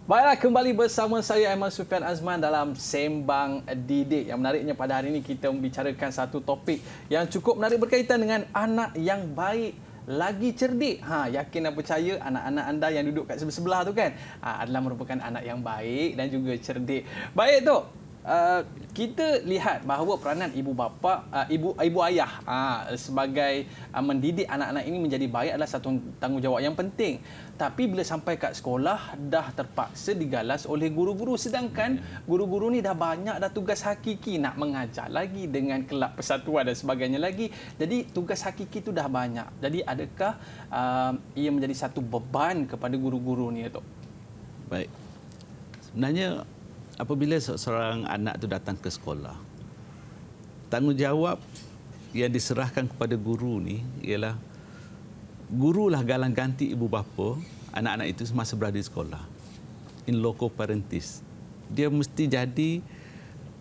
Baiklah, kembali bersama saya Aiman Sufian Azman dalam Sembang Didik. Yang menariknya pada hari ini kita membicarakan satu topik yang cukup menarik berkaitan dengan anak yang baik lagi cerdik. Ha, yakin dan percaya anak-anak anda yang duduk kat sebelah-sebelah tu kan ha, adalah merupakan anak yang baik dan juga cerdik. Baik tu. Uh, kita lihat bahawa peranan ibu bapa uh, ibu ibu ayah uh, sebagai uh, mendidik anak-anak ini menjadi baik adalah satu tanggungjawab yang penting. Tapi bila sampai kat sekolah dah terpaksa digalas oleh guru-guru. Sedangkan guru-guru ni dah banyak dah tugas hakiki. Nak mengajar lagi dengan kelab persatuan dan sebagainya lagi. Jadi tugas hakiki tu dah banyak. Jadi adakah uh, ia menjadi satu beban kepada guru-guru ni tu baik. Sebenarnya apabila seorang anak tu datang ke sekolah tanggungjawab yang diserahkan kepada guru ni ialah gurulah galang ganti ibu bapa anak-anak itu semasa berada di sekolah. In loco parentis. Dia mesti jadi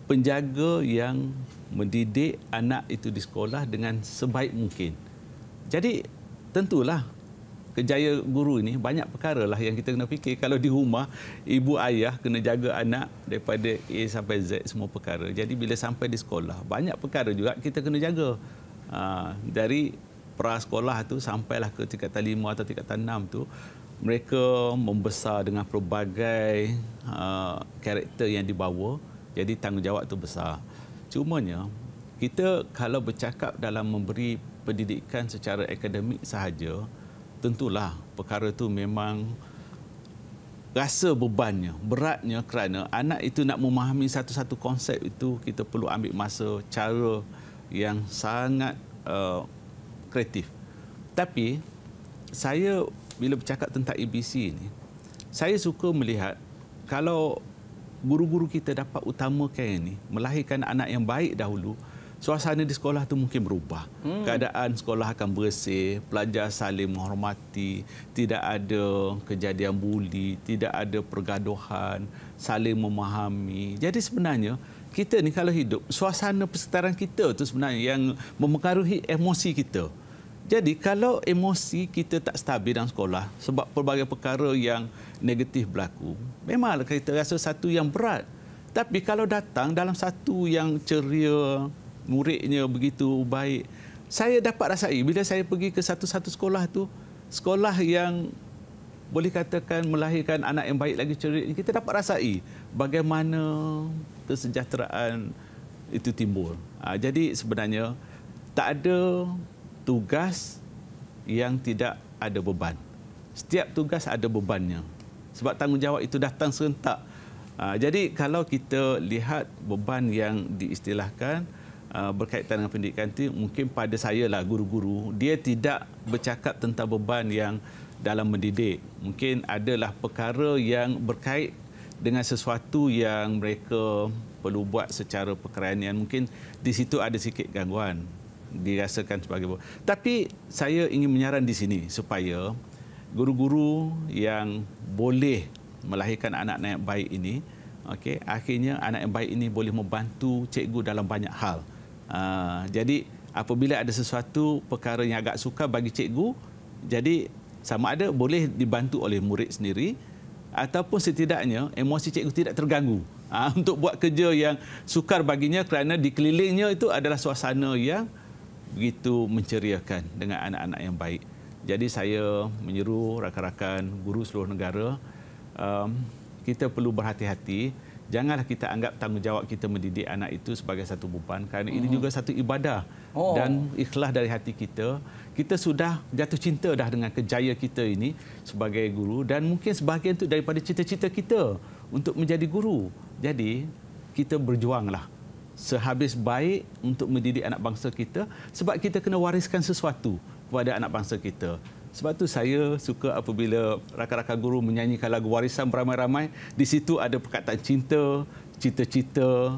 penjaga yang mendidik anak itu di sekolah dengan sebaik mungkin. Jadi tentulah kejaya guru ini banyak perkara lah yang kita kena fikir. Kalau di rumah ibu ayah kena jaga anak daripada A sampai Z semua perkara. Jadi bila sampai di sekolah banyak perkara juga kita kena jaga. Uh, dari prasekolah tu sampailah ke tingkatan lima atau tingkatan enam tu mereka membesar dengan pelbagai uh, karakter yang dibawa jadi tanggungjawab tu besar cumanya kita kalau bercakap dalam memberi pendidikan secara akademik sahaja tentulah perkara tu memang rasa bebannya beratnya kerana anak itu nak memahami satu-satu konsep itu kita perlu ambil masa cara yang sangat uh, kreatif. Tapi saya bila bercakap tentang ABC ini, saya suka melihat kalau guru-guru kita dapat utamakan ini, melahirkan anak yang baik dahulu, suasana di sekolah itu mungkin berubah. Hmm. Keadaan sekolah akan bersih, pelajar saling menghormati, tidak ada kejadian buli, tidak ada pergaduhan, saling memahami. Jadi sebenarnya kita ni kalau hidup, suasana persekitaran kita tu sebenarnya yang memengaruhi emosi kita. Jadi kalau emosi kita tak stabil dalam sekolah sebab pelbagai perkara yang negatif berlaku, memanglah kita rasa satu yang berat. Tapi kalau datang dalam satu yang ceria, muridnya begitu baik, saya dapat rasai bila saya pergi ke satu-satu sekolah tu, sekolah yang boleh katakan melahirkan anak yang baik lagi ceria, kita dapat rasai bagaimana kesejahteraan itu timbul. Ah, jadi sebenarnya tak ada tugas yang tidak ada beban. Setiap tugas ada bebannya. Sebab tanggungjawab itu datang serentak. Ah, jadi kalau kita lihat beban yang diistilahkan ah, berkaitan dengan pendidikan itu, mungkin pada saya lah guru-guru, dia tidak bercakap tentang beban yang dalam mendidik. Mungkin adalah perkara yang berkait dengan sesuatu yang mereka perlu buat secara pekerjaan. Mungkin di situ ada sikit gangguan dirasakan sebagai tapi saya ingin menyaran di sini supaya guru-guru yang boleh melahirkan anak-anak yang baik ini okey akhirnya anak yang baik ini boleh membantu cikgu dalam banyak hal uh, jadi apabila ada sesuatu perkara yang agak sukar bagi cikgu jadi sama ada boleh dibantu oleh murid sendiri ataupun setidaknya emosi cikgu tidak terganggu uh, untuk buat kerja yang sukar baginya kerana di kelilingnya itu adalah suasana yang begitu menceriakan dengan anak-anak yang baik. Jadi saya menyeru rakan-rakan guru seluruh negara, um, kita perlu berhati-hati. Janganlah kita anggap tanggungjawab kita mendidik anak itu sebagai satu beban kerana ini hmm. juga satu ibadah oh. dan ikhlas dari hati kita. Kita sudah jatuh cinta dah dengan kejayaan kita ini sebagai guru dan mungkin sebahagian itu daripada cita-cita kita untuk menjadi guru. Jadi kita berjuanglah sehabis baik untuk mendidik anak bangsa kita sebab kita kena wariskan sesuatu kepada anak bangsa kita. Sebab tu saya suka apabila rakan-rakan guru menyanyikan lagu warisan beramai-ramai, di situ ada perkataan cinta, cita-cita,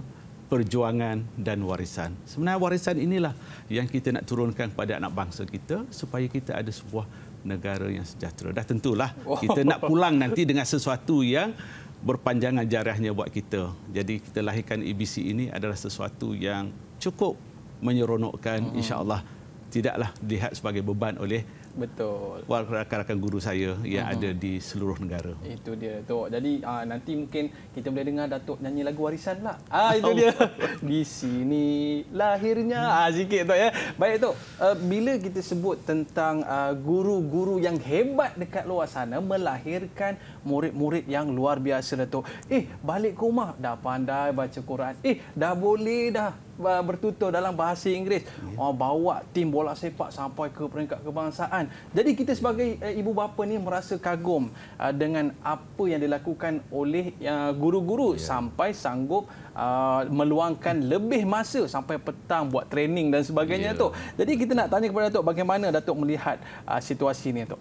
perjuangan dan warisan. Sebenarnya warisan inilah yang kita nak turunkan kepada anak bangsa kita supaya kita ada sebuah negara yang sejahtera. Dah tentulah kita nak pulang nanti dengan sesuatu yang berpanjangan jarahnya buat kita. Jadi kita lahirkan EBC ini adalah sesuatu yang cukup menyeronokkan hmm. insya-Allah tidaklah dilihat sebagai beban oleh Betul. Rakan-rakan guru saya yang uh-huh. ada di seluruh negara. Itu dia, Tok. Jadi uh, nanti mungkin kita boleh dengar Datuk nyanyi lagu warisan lah. Ah itu dia. di sini lahirnya. Ah sikit Tok ya. Baik Tok. Uh, bila kita sebut tentang uh, guru-guru yang hebat dekat luar sana melahirkan murid-murid yang luar biasa Datuk. Eh, balik ke rumah dah pandai baca Quran. Eh, dah boleh dah bertutur dalam bahasa Inggeris. Yeah. Oh, bawa tim bola sepak sampai ke peringkat kebangsaan. Jadi kita sebagai uh, ibu bapa ni merasa kagum uh, dengan apa yang dilakukan oleh uh, guru-guru yeah. sampai sanggup uh, meluangkan lebih masa sampai petang buat training dan sebagainya yeah. tu. Jadi kita nak tanya kepada Datuk bagaimana Datuk melihat uh, situasi ni tu.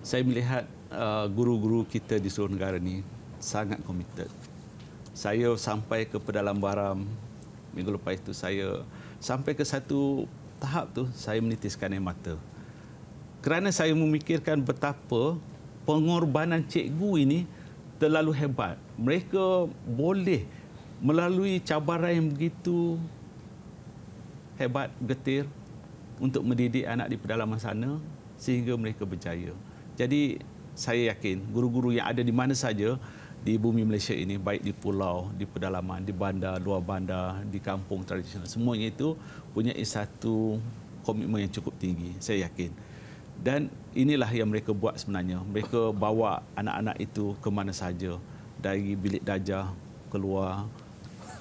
Saya melihat guru-guru kita di seluruh negara ni sangat komited. Saya sampai ke pedalam baram minggu lepas itu saya sampai ke satu tahap tu saya menitiskan air mata. Kerana saya memikirkan betapa pengorbanan cikgu ini terlalu hebat. Mereka boleh melalui cabaran yang begitu hebat, getir untuk mendidik anak di pedalaman sana sehingga mereka berjaya. Jadi saya yakin guru-guru yang ada di mana saja di bumi Malaysia ini baik di pulau, di pedalaman, di bandar, luar bandar, di kampung tradisional semuanya itu punya satu komitmen yang cukup tinggi saya yakin. Dan inilah yang mereka buat sebenarnya. Mereka bawa anak-anak itu ke mana saja dari bilik darjah keluar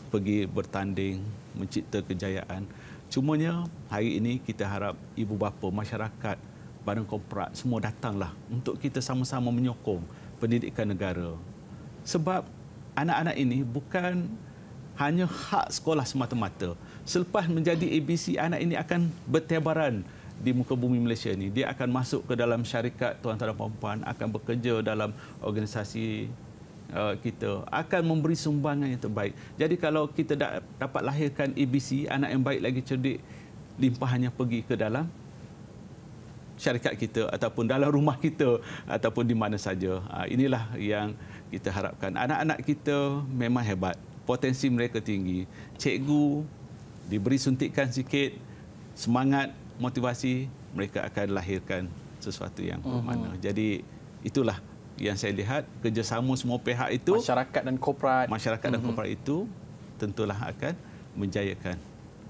pergi bertanding mencipta kejayaan. Cumanya hari ini kita harap ibu bapa masyarakat badan korporat semua datanglah untuk kita sama-sama menyokong pendidikan negara sebab anak-anak ini bukan hanya hak sekolah semata-mata. Selepas menjadi ABC, anak ini akan bertebaran di muka bumi Malaysia ini. Dia akan masuk ke dalam syarikat tuan-tuan dan puan-puan, akan bekerja dalam organisasi uh, kita, akan memberi sumbangan yang terbaik. Jadi kalau kita dapat lahirkan ABC, anak yang baik lagi cerdik, limpahannya pergi ke dalam syarikat kita ataupun dalam rumah kita ataupun di mana saja. Uh, inilah yang kita harapkan. Anak-anak kita memang hebat potensi mereka tinggi. Cikgu diberi suntikan sikit semangat, motivasi, mereka akan lahirkan sesuatu yang bermakna. Uh-huh. Jadi itulah yang saya lihat kerjasama semua pihak itu masyarakat dan korporat masyarakat uh-huh. dan mhm. korporat itu tentulah akan menjayakan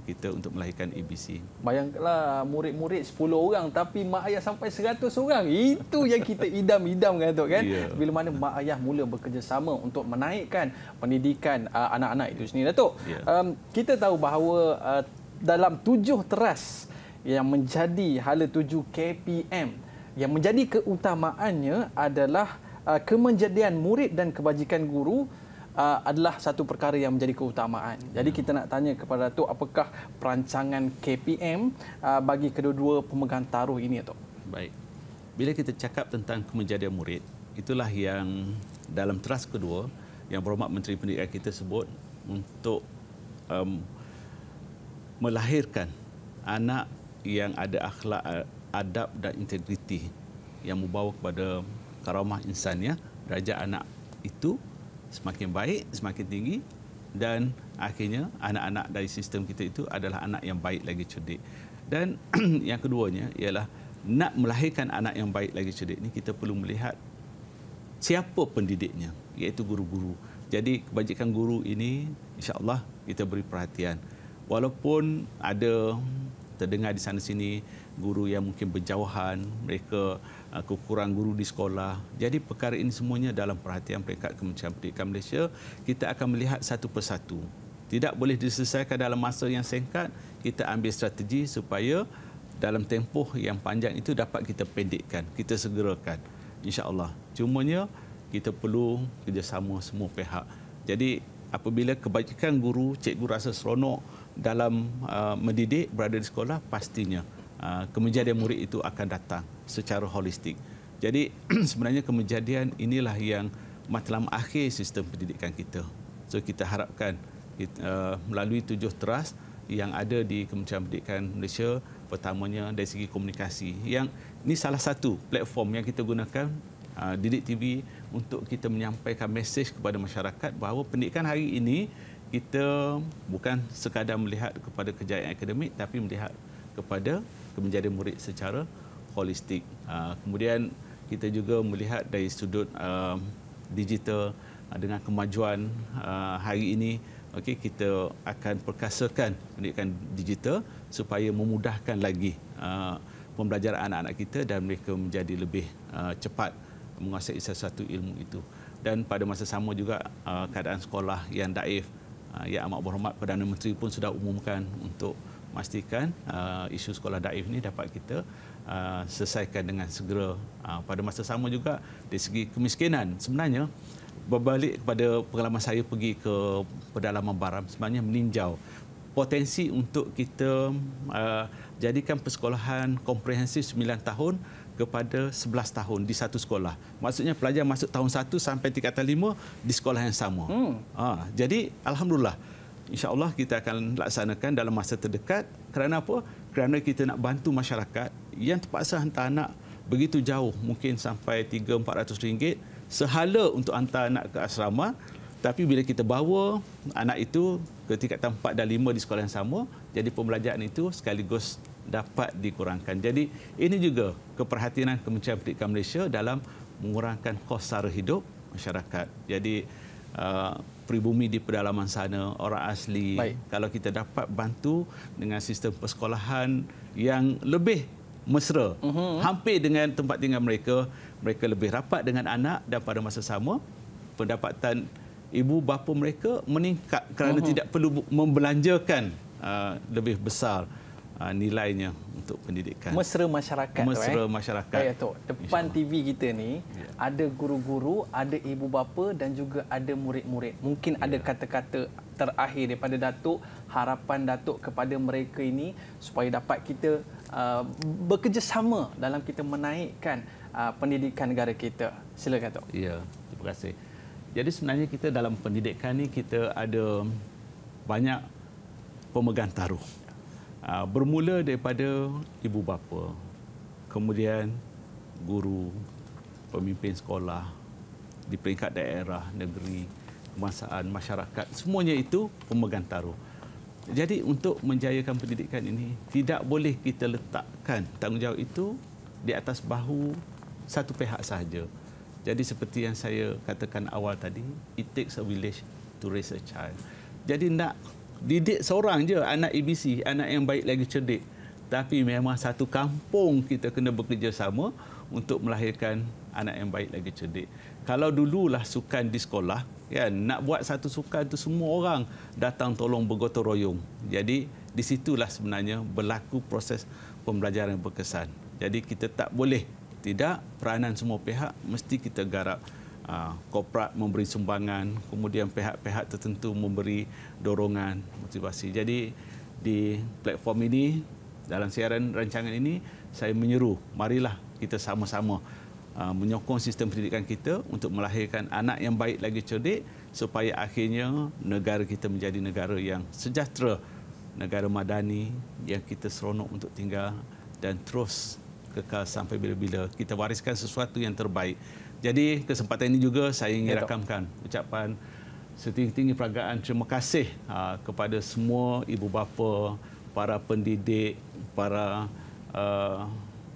kita untuk melahirkan ABC. Bayangkanlah murid-murid 10 orang tapi mak ayah sampai 100 orang. Itu yang kita idam-idam kan tu kan. Yeah. Bila mana mak ayah mula bekerjasama untuk menaikkan pendidikan uh, anak-anak itu sendiri Datuk. Yeah. Um, kita tahu bahawa uh, dalam tujuh teras yang menjadi hala tuju KPM yang menjadi keutamaannya adalah uh, kemenjadian murid dan kebajikan guru uh, adalah satu perkara yang menjadi keutamaan. Jadi kita nak tanya kepada Datuk apakah perancangan KPM uh, bagi kedua-dua pemegang taruh ini Datuk? Baik. Bila kita cakap tentang kemenjadian murid, itulah yang dalam teras kedua yang berhormat Menteri Pendidikan kita sebut untuk um, melahirkan anak yang ada akhlak adab dan integriti yang membawa kepada karamah insannya darjah anak itu semakin baik, semakin tinggi dan akhirnya anak-anak dari sistem kita itu adalah anak yang baik lagi cerdik. Dan yang keduanya ialah nak melahirkan anak yang baik lagi cerdik ni kita perlu melihat siapa pendidiknya iaitu guru-guru. Jadi kebajikan guru ini insya-Allah kita beri perhatian. Walaupun ada terdengar di sana sini guru yang mungkin berjauhan, mereka uh, kekurangan guru di sekolah. Jadi perkara ini semuanya dalam perhatian peringkat Kementerian Pendidikan Malaysia, kita akan melihat satu persatu. Tidak boleh diselesaikan dalam masa yang singkat, kita ambil strategi supaya dalam tempoh yang panjang itu dapat kita pendekkan, kita segerakan. Insya-Allah. Cumanya kita perlu kerjasama semua pihak. Jadi apabila kebajikan guru, cikgu rasa seronok dalam uh, mendidik berada di sekolah pastinya kemejadian murid itu akan datang secara holistik. Jadi sebenarnya kemejadian inilah yang matlamat akhir sistem pendidikan kita. So kita harapkan kita, uh, melalui tujuh teras yang ada di Kementerian Pendidikan Malaysia pertamanya dari segi komunikasi yang ini salah satu platform yang kita gunakan uh, Didik TV untuk kita menyampaikan mesej kepada masyarakat bahawa pendidikan hari ini kita bukan sekadar melihat kepada kejayaan akademik tapi melihat kepada kemenjadian murid secara holistik. Uh, kemudian kita juga melihat dari sudut uh, digital uh, dengan kemajuan hari ini okey kita akan perkasakan pendidikan digital supaya memudahkan lagi pembelajaran anak-anak kita dan mereka menjadi lebih cepat menguasai sesuatu ilmu itu. Dan pada masa sama juga keadaan sekolah yang daif uh, yang amat berhormat Perdana Menteri pun sudah umumkan untuk memastikan uh, isu sekolah daif ini dapat kita uh, selesaikan dengan segera. Uh, pada masa sama juga dari segi kemiskinan sebenarnya berbalik kepada pengalaman saya pergi ke pedalaman Baram sebenarnya meninjau potensi untuk kita uh, jadikan persekolahan komprehensif 9 tahun kepada 11 tahun di satu sekolah. Maksudnya pelajar masuk tahun 1 sampai tingkatan 5 di sekolah yang sama. Hmm. Ha, jadi alhamdulillah insya-Allah kita akan laksanakan dalam masa terdekat. Kerana apa? Kerana kita nak bantu masyarakat yang terpaksa hantar anak begitu jauh, mungkin sampai 3-400 ringgit sehala untuk hantar anak ke asrama. Tapi bila kita bawa anak itu ke tingkatan 4 dan 5 di sekolah yang sama, jadi pembelajaran itu sekaligus dapat dikurangkan. Jadi ini juga keperhatian Kementerian Pendidikan Malaysia dalam mengurangkan kos sara hidup masyarakat. Jadi uh, pribumi di pedalaman sana, orang asli. Baik. Kalau kita dapat bantu dengan sistem persekolahan yang lebih mesra, uh-huh. hampir dengan tempat tinggal mereka, mereka lebih rapat dengan anak dan pada masa sama pendapatan ibu bapa mereka meningkat kerana uh-huh. tidak perlu membelanjakan uh, lebih besar uh, nilainya untuk pendidikan. Mesra masyarakat. Mesra eh? masyarakat. Baik, Tok. Depan TV kita ni, yeah. ada guru-guru, ada ibu bapa dan juga ada murid-murid. Mungkin yeah. ada kata-kata terakhir daripada Datuk, harapan Datuk kepada mereka ini supaya dapat kita uh, bekerjasama dalam kita menaikkan uh, pendidikan negara kita. Silakan, Tok. Ya, yeah. terima kasih. Jadi sebenarnya kita dalam pendidikan ni kita ada banyak pemegang taruh. Ah, bermula daripada ibu bapa, kemudian guru, pemimpin sekolah di peringkat daerah, negeri, kemasaan, masyarakat, semuanya itu pemegang taruh. Jadi untuk menjayakan pendidikan ini tidak boleh kita letakkan tanggungjawab itu di atas bahu satu pihak sahaja. Jadi seperti yang saya katakan awal tadi, it takes a village to raise a child. Jadi nak didik seorang je anak ABC, anak yang baik lagi cerdik. Tapi memang satu kampung kita kena bekerjasama untuk melahirkan anak yang baik lagi cerdik. Kalau dululah sukan di sekolah, ya nak buat satu sukan tu semua orang datang tolong bergotong royong. Jadi di situlah sebenarnya berlaku proses pembelajaran berkesan. Jadi kita tak boleh tidak peranan semua pihak mesti kita garap korporat memberi sumbangan, kemudian pihak-pihak tertentu memberi dorongan, motivasi. Jadi di platform ini, dalam siaran rancangan ini, saya menyeru, marilah kita sama-sama ah, menyokong sistem pendidikan kita untuk melahirkan anak yang baik lagi cerdik supaya akhirnya negara kita menjadi negara yang sejahtera, negara madani yang kita seronok untuk tinggal dan terus kekal sampai bila-bila. Kita wariskan sesuatu yang terbaik jadi kesempatan ini juga saya ingin ya, rakamkan ucapan setinggi-tinggi peragaan terima kasih uh, kepada semua ibu bapa, para pendidik, para uh,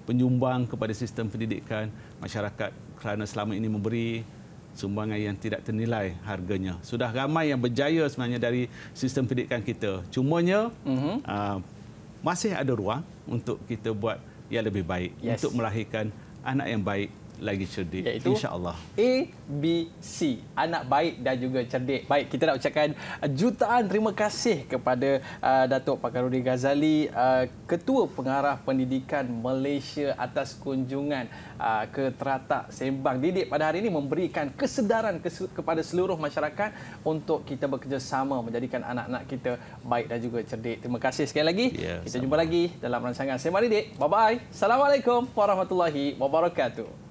penyumbang kepada sistem pendidikan masyarakat kerana selama ini memberi sumbangan yang tidak ternilai harganya. Sudah ramai yang berjaya sebenarnya dari sistem pendidikan kita. Cumanya uh-huh. uh, masih ada ruang untuk kita buat yang lebih baik yes. untuk melahirkan anak yang baik lagi cerdik. Insyaallah. A B C. Anak baik dan juga cerdik. Baik kita nak ucapkan jutaan terima kasih kepada uh, Datuk Pakarudi Ghazali uh, ketua pengarah pendidikan Malaysia atas kunjungan uh, ke Teratak Sembang. Didik pada hari ini memberikan kesedaran kes- kepada seluruh masyarakat untuk kita bekerjasama menjadikan anak-anak kita baik dan juga cerdik. Terima kasih sekali lagi. Ya, kita sama. jumpa lagi dalam rancangan Sembang Didik. Bye bye assalamualaikum warahmatullahi wabarakatuh